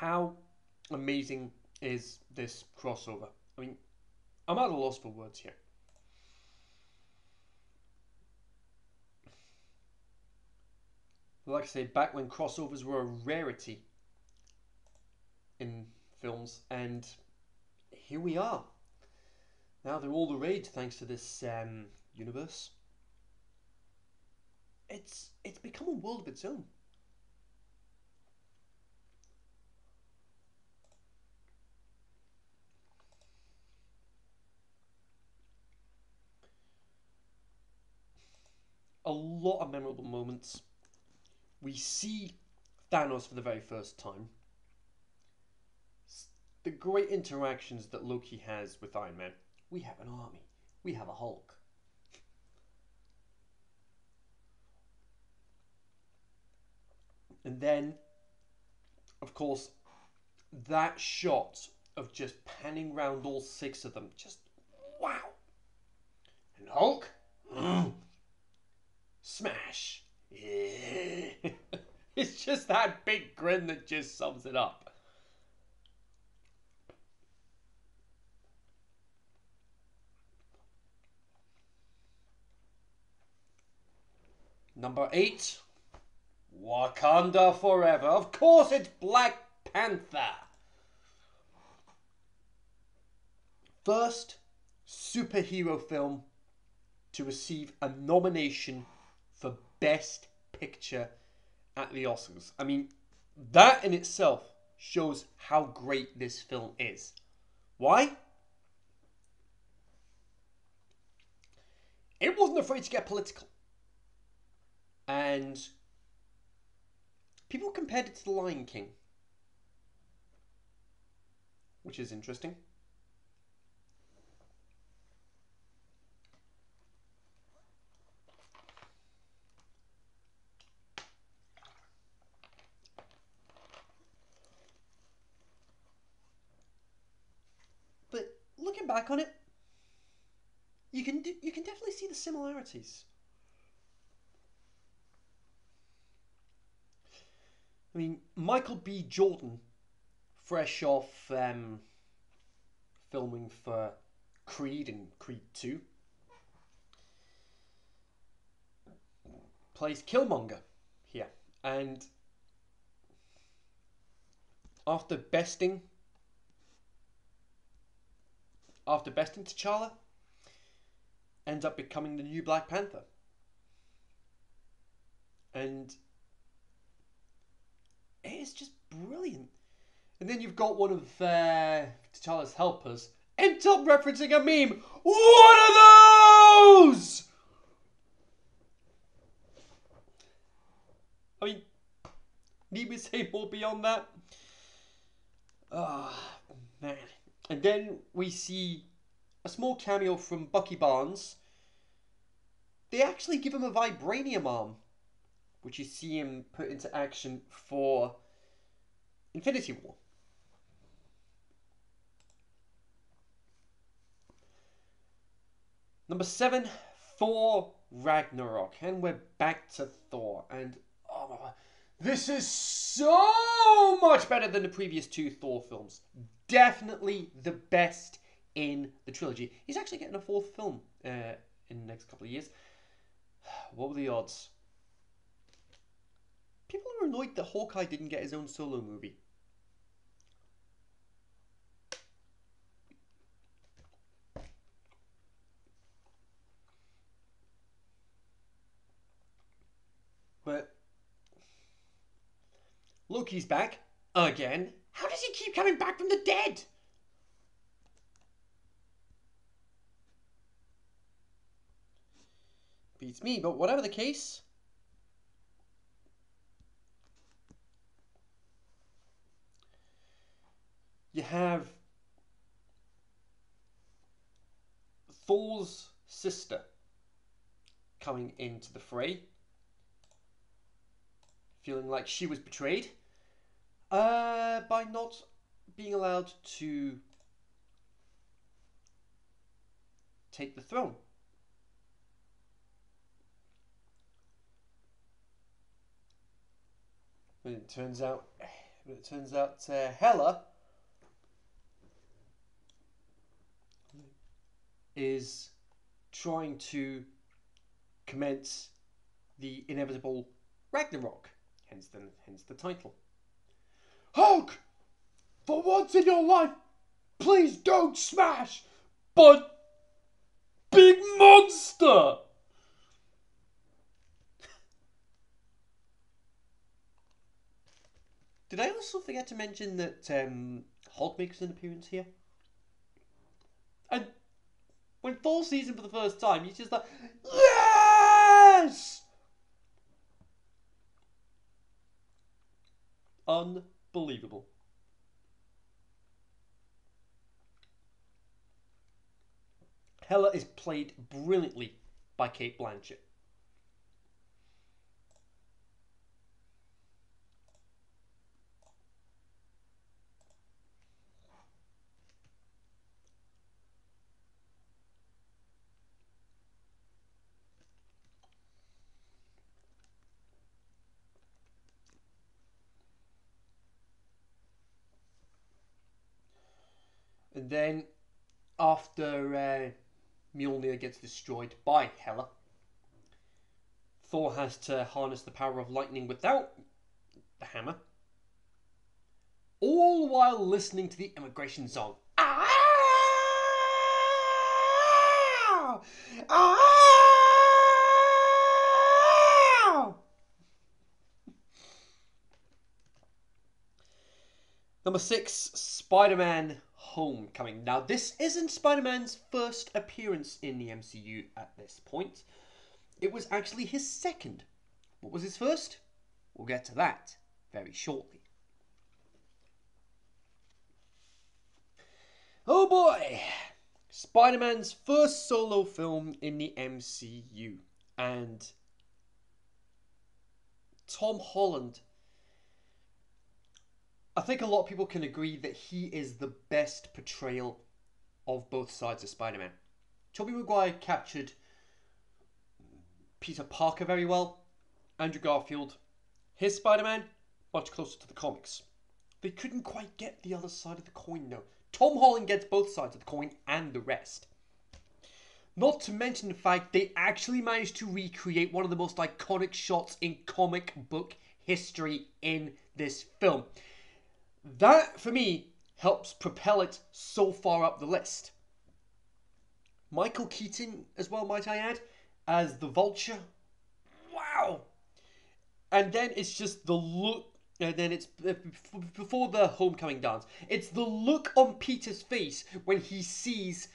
how amazing is this crossover? I mean, I'm at a loss for words here. Like I say, back when crossovers were a rarity in films, and here we are. Now they're all the rage thanks to this um, universe. It's it's become a world of its own. a lot of memorable moments. We see Thanos for the very first time. The great interactions that Loki has with Iron Man. We have an army. We have a Hulk. And then, of course, that shot of just panning round all six of them, just wow. And Hulk? Mm smash. it's just that big grin that just sums it up. Number eight, Wakanda Forever. Of course, it's Black Panther. First superhero film to receive a nomination Best Picture at the Oscars. I mean, that in itself shows how great this film is. Why? It wasn't afraid to get political. And people compared it to The Lion King, which is interesting. But looking back on it, you can you can definitely see the similarities. I mean, Michael B. Jordan, fresh off um, filming for Creed and Creed 2, plays Killmonger here. And after besting after besting T'Challa, ends up becoming the new Black Panther. And it is just brilliant. And then you've got one of uh, T'Challa's helpers end up referencing a meme. What are those? I mean, need we say more beyond that? Ah, oh, man. And then we see a small cameo from Bucky Barnes. They actually give him a vibranium arm, which you see him put into action for Infinity War. Number seven, Thor Ragnarok. And we're back to Thor. And oh my god, this is so much better than the previous two Thor films. Definitely the best in the trilogy. He's actually getting a fourth film uh, in the next couple of years. What were the odds? People are annoyed that Hawkeye didn't get his own solo movie. But Loki's back again. How does he keep coming back from the dead? Beats me, but whatever the case. You have Thor's sister coming into the fray, feeling like she was betrayed uh, by not being allowed to take the throne. But it turns out, but it turns out uh, is trying to commence the inevitable Ragnarok, hence the hence the title. Hulk, for once in your life, please don't smash, but big monster. Did I also forget to mention that um, Hulk makes an appearance here? And when Thor sees him for the first time, he's just like, Yes! Unbelievable. Hela is played brilliantly by Cate Blanchett. Then, after uh, Mjolnir gets destroyed by Hela, Thor has to harness the power of lightning without the hammer, all while listening to the immigration song. Ah! Ah! Number six, Spider Man Homecoming. Now, this isn't Spider Man's first appearance in the MCU at this point. It was actually his second. What was his first? We'll get to that very shortly. Oh boy! Spider Man's first solo film in the MCU. And Tom Holland I think a lot of people can agree that he is the best portrayal of both sides of Spider-Man. Tobey Maguire captured Peter Parker very well. Andrew Garfield, his Spider-Man, much closer to the comics. They couldn't quite get the other side of the coin though. Tom Holland gets both sides of the coin and the rest. Not to mention the fact they actually managed to recreate one of the most iconic shots in comic book history in this film. That, for me, helps propel it so far up the list. Michael Keaton, as well, might I add, as the vulture. Wow! And then it's just the look, and then it's uh, before the homecoming dance, it's the look on Peter's face when he sees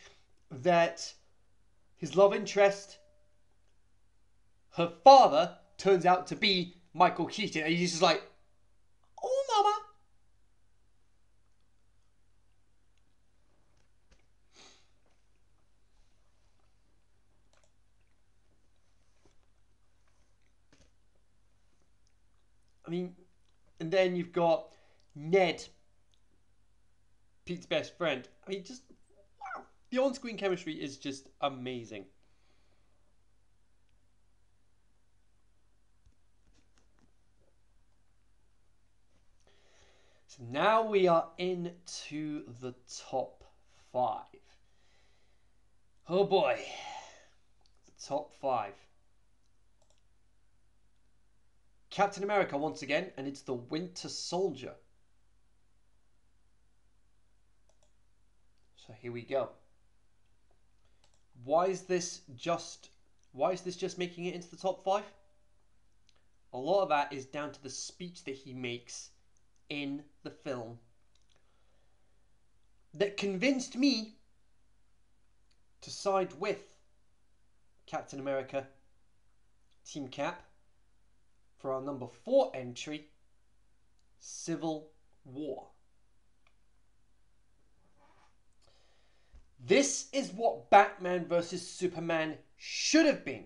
that his love interest, her father, turns out to be Michael Keaton. And he's just like, oh, mama. I mean, and then you've got Ned, Pete's best friend. I mean, just wow. The on screen chemistry is just amazing. So now we are into the top five. Oh boy, the top five. Captain America once again, and it's the Winter Soldier. So here we go. Why is this just why is this just making it into the top 5? A lot of that is down to the speech that he makes in the film that convinced me to side with Captain America Team Cap for our number four entry Civil War. This is what Batman vs. Superman should have been,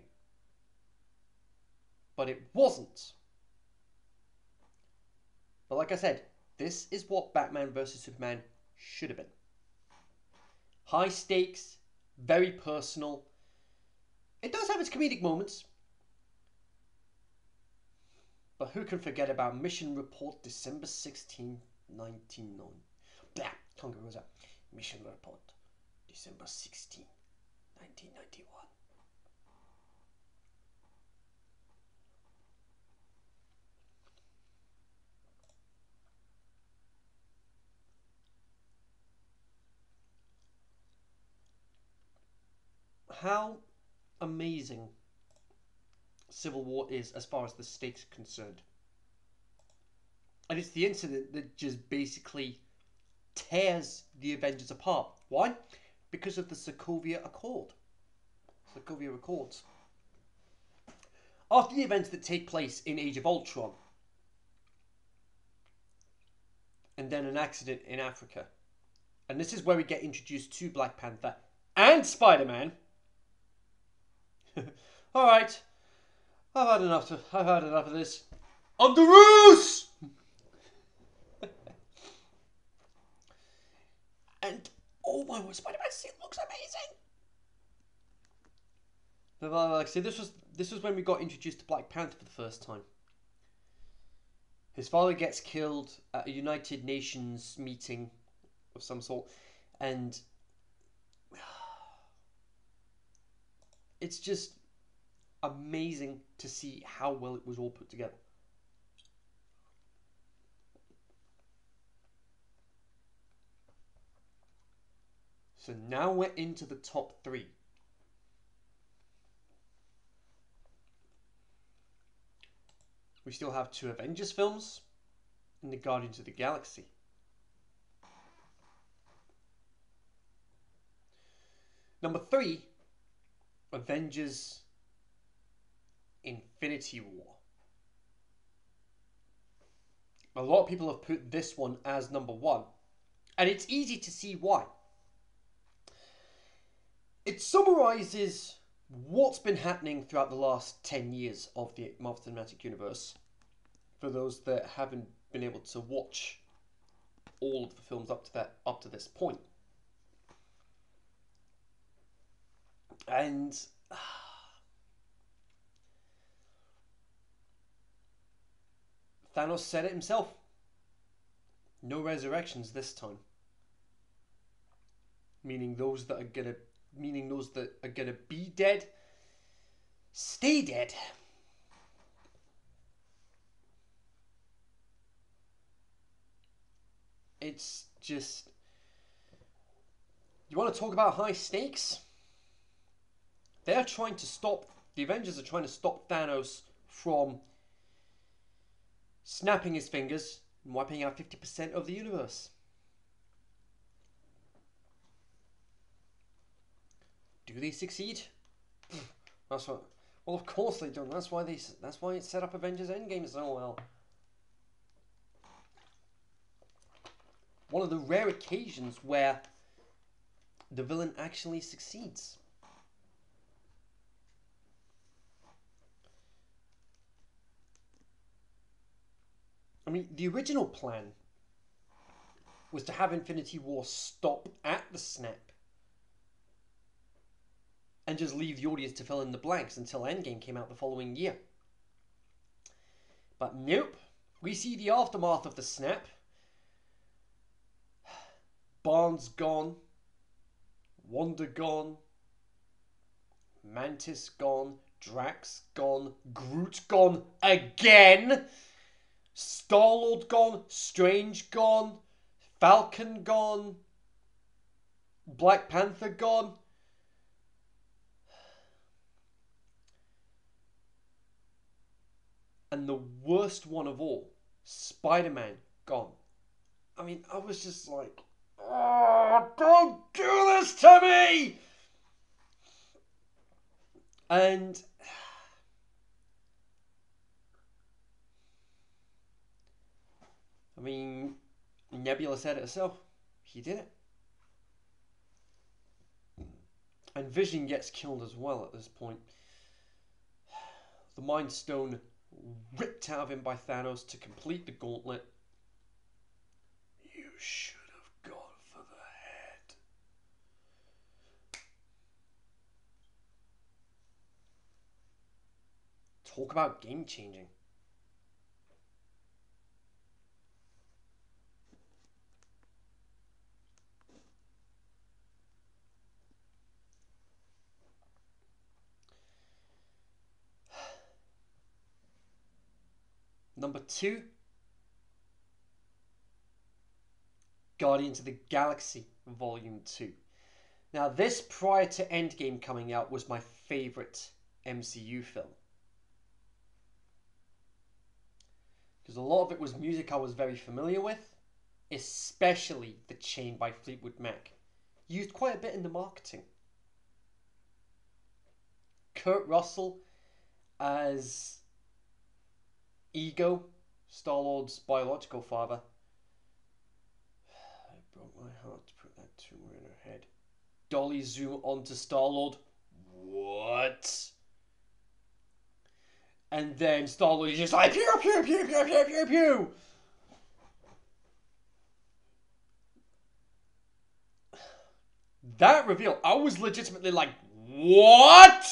but it wasn't. But like I said, this is what Batman vs. Superman should have been. High stakes, very personal. It does have its comedic moments, but who can forget about Mission Report December 16, 1990? Blah, can't go that. Mission Report December 16, 1991. How amazing Civil War is as far as the stakes are concerned. And it's the incident that just basically tears the Avengers apart. Why? Because of the Sokovia Accord. Sokovia Accords. After the events that take place in Age of Ultron, and then an accident in Africa, and this is where we get introduced to Black Panther and Spider Man. All right, I've had enough. To, I've had enough of this. Underoos. and oh my word, Spider-Man suit looks amazing. But like I said, this was this was when we got introduced to Black Panther for the first time. His father gets killed at a United Nations meeting of some sort, and it's just amazing to see how well it was all put together. So now we're into the top three. We still have two Avengers films and the Guardians of the Galaxy. Number three, Avengers Infinity War. A lot of people have put this one as number one, and it's easy to see why. It summarizes what's been happening throughout the last 10 years of the Marvel Cinematic Universe for those that haven't been able to watch all of the films up to that up to this point. And Thanos said it himself. No resurrections this time. Meaning those that are gonna meaning those that are gonna be dead stay dead. It's just you want to talk about high stakes? They're trying to stop the Avengers are trying to stop Thanos from snapping his fingers and wiping out 50% of the universe. Do they succeed? Hmm, that's what. Well, of course they don't. That's why they. That's why it set up Avengers Endgame so well. One of the rare occasions where the villain actually succeeds. I mean, the original plan was to have Infinity War stop at the snap and just leave the audience to fill in the blanks until Endgame came out the following year. But nope, we see the aftermath of the snap. Barnes gone, Wanda gone, Mantis gone, Drax gone, Groot gone again. Star Lord gone, Strange gone, Falcon gone, Black Panther gone. And the worst one of all, Spider Man gone. I mean, I was just like, oh, don't do this to me! And I mean, Nebula said it herself. He did it. And Vision gets killed as well at this point. The Mind Stone ripped out of him by Thanos to complete the gauntlet. You should have gone for the head. Talk about game changing. Number two, Guardians of the Galaxy Volume 2. Now, this prior to Endgame coming out was my favourite MCU film. Because a lot of it was music I was very familiar with, especially The Chain by Fleetwood Mac. Used quite a bit in the marketing. Kurt Russell as Ego, Star Lord's biological father. It broke my heart to put that tumor in her head. Dolly zoom onto Star Lord. What? And then Star Lord is just like pew pew pew pew pew pew pew. That reveal, I was legitimately like, what?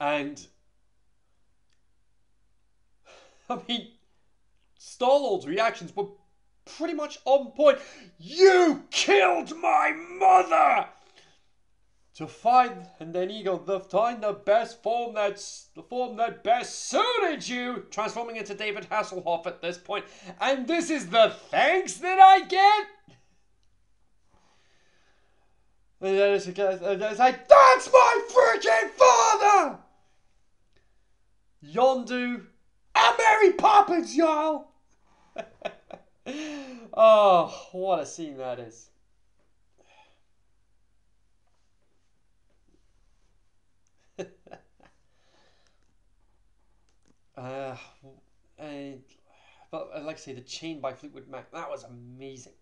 And I mean, Star Lord's reactions were pretty much on point. You killed my mother! To find and then Ego, the find the best form that's the form that best suited you, transforming into David Hasselhoff at this point, and this is the thanks that I get. And then it's, like, that's my freaking father! Yondu and Mary Poppins, y'all! oh, what a scene that is. uh, I, but I'd like to say the chain by Fleetwood Mac, that was amazing.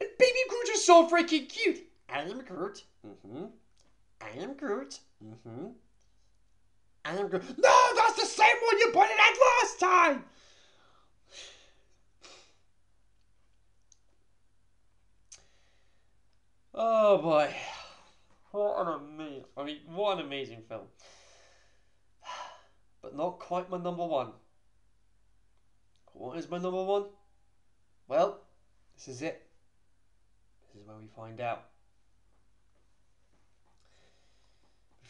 And Baby Groot is so freaking cute. I am Groot. Mm-hmm. I am Groot. Mm-hmm. I am Groot. No, that's the same one you pointed at last time. Oh boy. What an amazing, I mean, what an amazing film. But not quite my number one. What is my number one? Well, this is it. This is where we find out.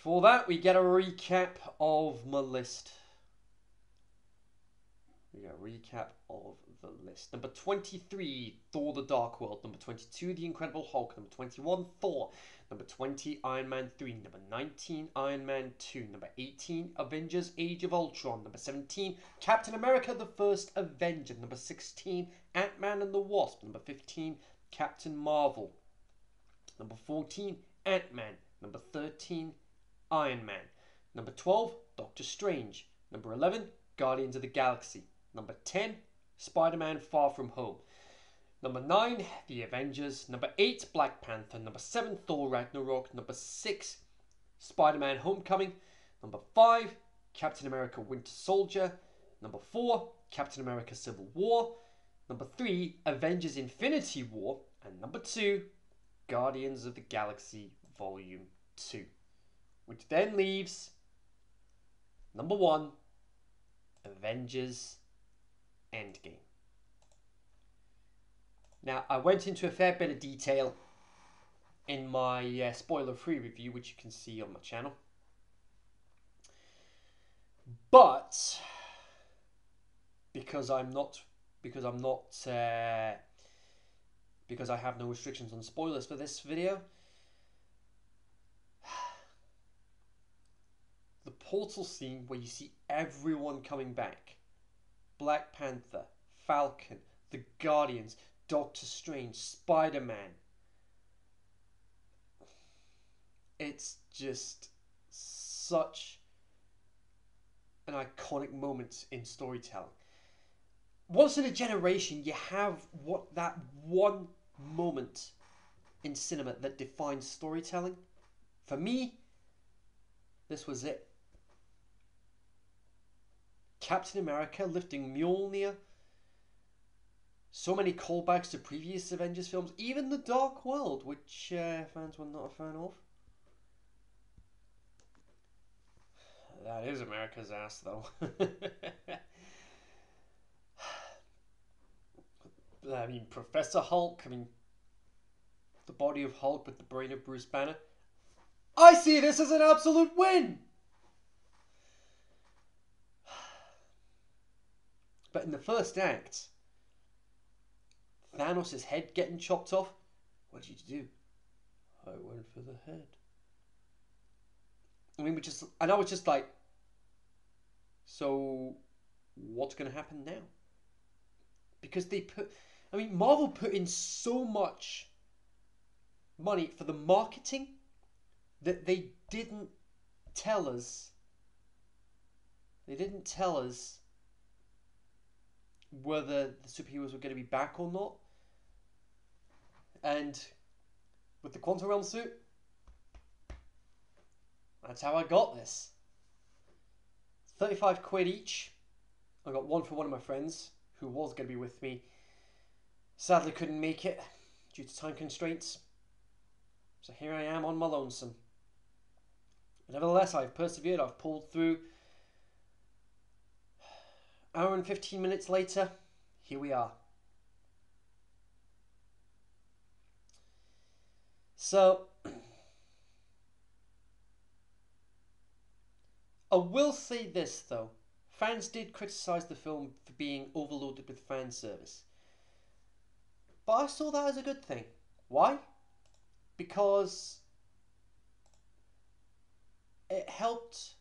Before that, we get a recap of my list. We get a recap of the list. Number 23, Thor the Dark World. Number 22, The Incredible Hulk. Number 21, Thor. Number 20, Iron Man 3. Number 19, Iron Man 2. Number 18, Avengers Age of Ultron. Number 17, Captain America the First Avenger. Number 16, Ant Man and the Wasp. Number 15, Captain Marvel. Number 14, Ant Man. Number 13, Iron Man. Number 12, Doctor Strange. Number 11, Guardians of the Galaxy. Number 10, Spider Man Far From Home. Number 9, The Avengers. Number 8, Black Panther. Number 7, Thor Ragnarok. Number 6, Spider Man Homecoming. Number 5, Captain America Winter Soldier. Number 4, Captain America Civil War. Number 3, Avengers Infinity War. And number 2, Guardians of the Galaxy Volume 2. Which then leaves number 1, Avengers Endgame. Now, I went into a fair bit of detail in my uh, spoiler free review, which you can see on my channel. But because I'm not because I'm not uh, because I have no restrictions on spoilers for this video. Portal scene where you see everyone coming back Black Panther, Falcon, the Guardians, Doctor Strange, Spider Man. It's just such an iconic moment in storytelling. Once in a generation, you have what that one moment in cinema that defines storytelling. For me, this was it. Captain America lifting Mjolnir. So many callbacks to previous Avengers films, even The Dark World, which uh, fans were not a fan of. That is America's ass, though. I mean, Professor Hulk, I mean, the body of Hulk with the brain of Bruce Banner. I see this as an absolute win! But in the first act, Thanos' head getting chopped off, what did you do? I went for the head. I mean, we just, and I was just like, so what's going to happen now? Because they put, I mean, Marvel put in so much money for the marketing that they didn't tell us. They didn't tell us whether the superheroes were going to be back or not. And with the Quantum Realm suit, that's how I got this. 35 quid each. I got one for one of my friends who was going to be with me. Sadly, couldn't make it due to time constraints. So here I am on my lonesome. But nevertheless, I've persevered, I've pulled through. Hour and 15 minutes later, here we are. So, I will say this though. Fans did criticise the film for being overloaded with fan service. But I saw that as a good thing. Why? Because it helped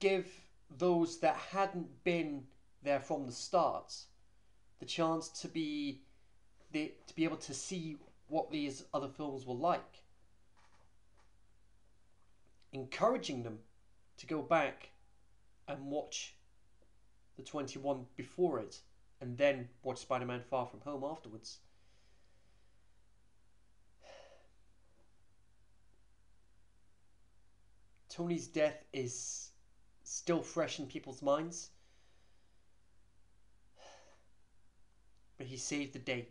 give those that hadn't been there from the start the chance to be the, to be able to see what these other films were like. Encouraging them to go back and watch the 21 before it and then watch Spider-Man Far From Home afterwards. Tony's death is still fresh in people's minds. But he saved the day.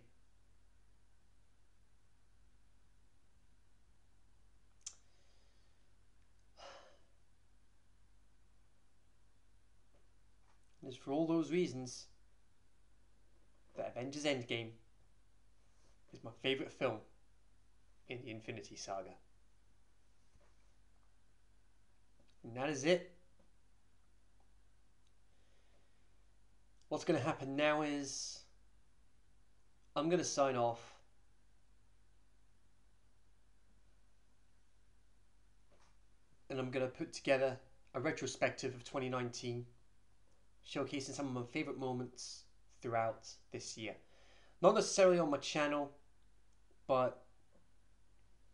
It's for all those reasons that Avengers Endgame is my favourite film in the Infinity Saga. And that is it. What's going to happen now is I'm going to sign off. And I'm going to put together a retrospective of 2019, showcasing some of my favourite moments throughout this year. Not necessarily on my channel, but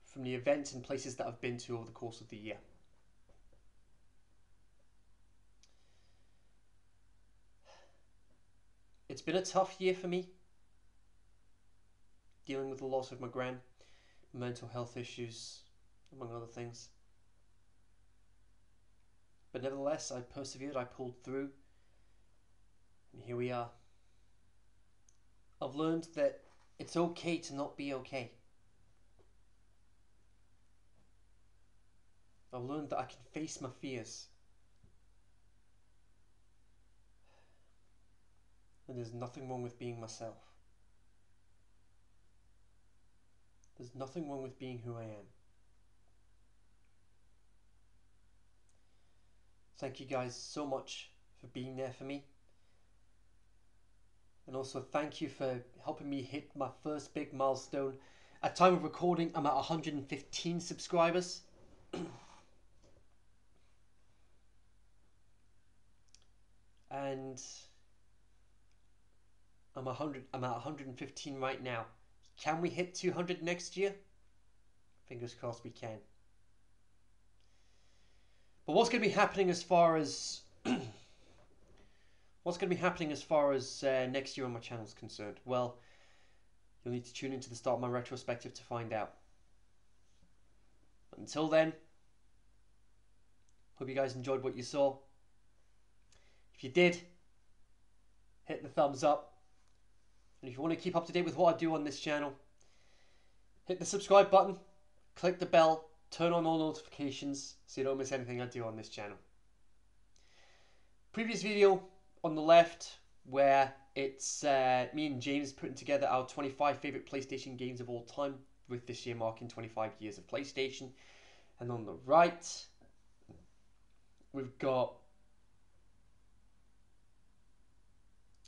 from the events and places that I've been to over the course of the year. It's been a tough year for me, dealing with the loss of my gran, mental health issues, among other things. But nevertheless, I persevered, I pulled through, and here we are. I've learned that it's okay to not be okay. I've learned that I can face my fears. And there's nothing wrong with being myself. There's nothing wrong with being who I am. Thank you guys so much for being there for me. And also thank you for helping me hit my first big milestone. At time of recording, I'm at 115 subscribers. and I'm 100 I'm at 115 right now. Can we hit 200 next year? Fingers crossed we can. But what's going to be happening as far as what's going to be happening as far as uh, next year on my channel is concerned? Well, you'll need to tune into the start of my retrospective to find out. Until then, hope you guys enjoyed what you saw. If you did, hit the thumbs up and if you want to keep up to date with what I do on this channel, hit the subscribe button, click the bell, turn on all notifications so you don't miss anything I do on this channel. Previous video on the left where it's uh, me and James putting together our 25 favourite PlayStation games of all time with this year marking 25 years of PlayStation. And on the right, we've got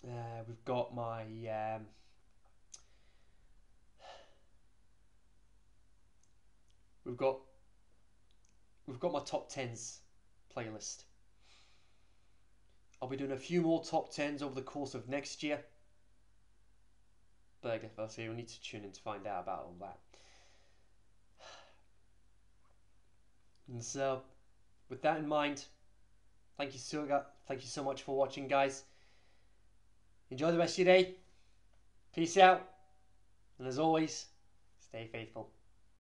Uh, we've got my um, we've got we've got my top tens playlist. I'll be doing a few more top tens over the course of next year. But I guess I'll say you'll need to tune in to find out about all that. And so, with that in mind, thank you so thank you so much for watching, guys. Enjoy the rest of your day. Peace out. And as always, stay faithful.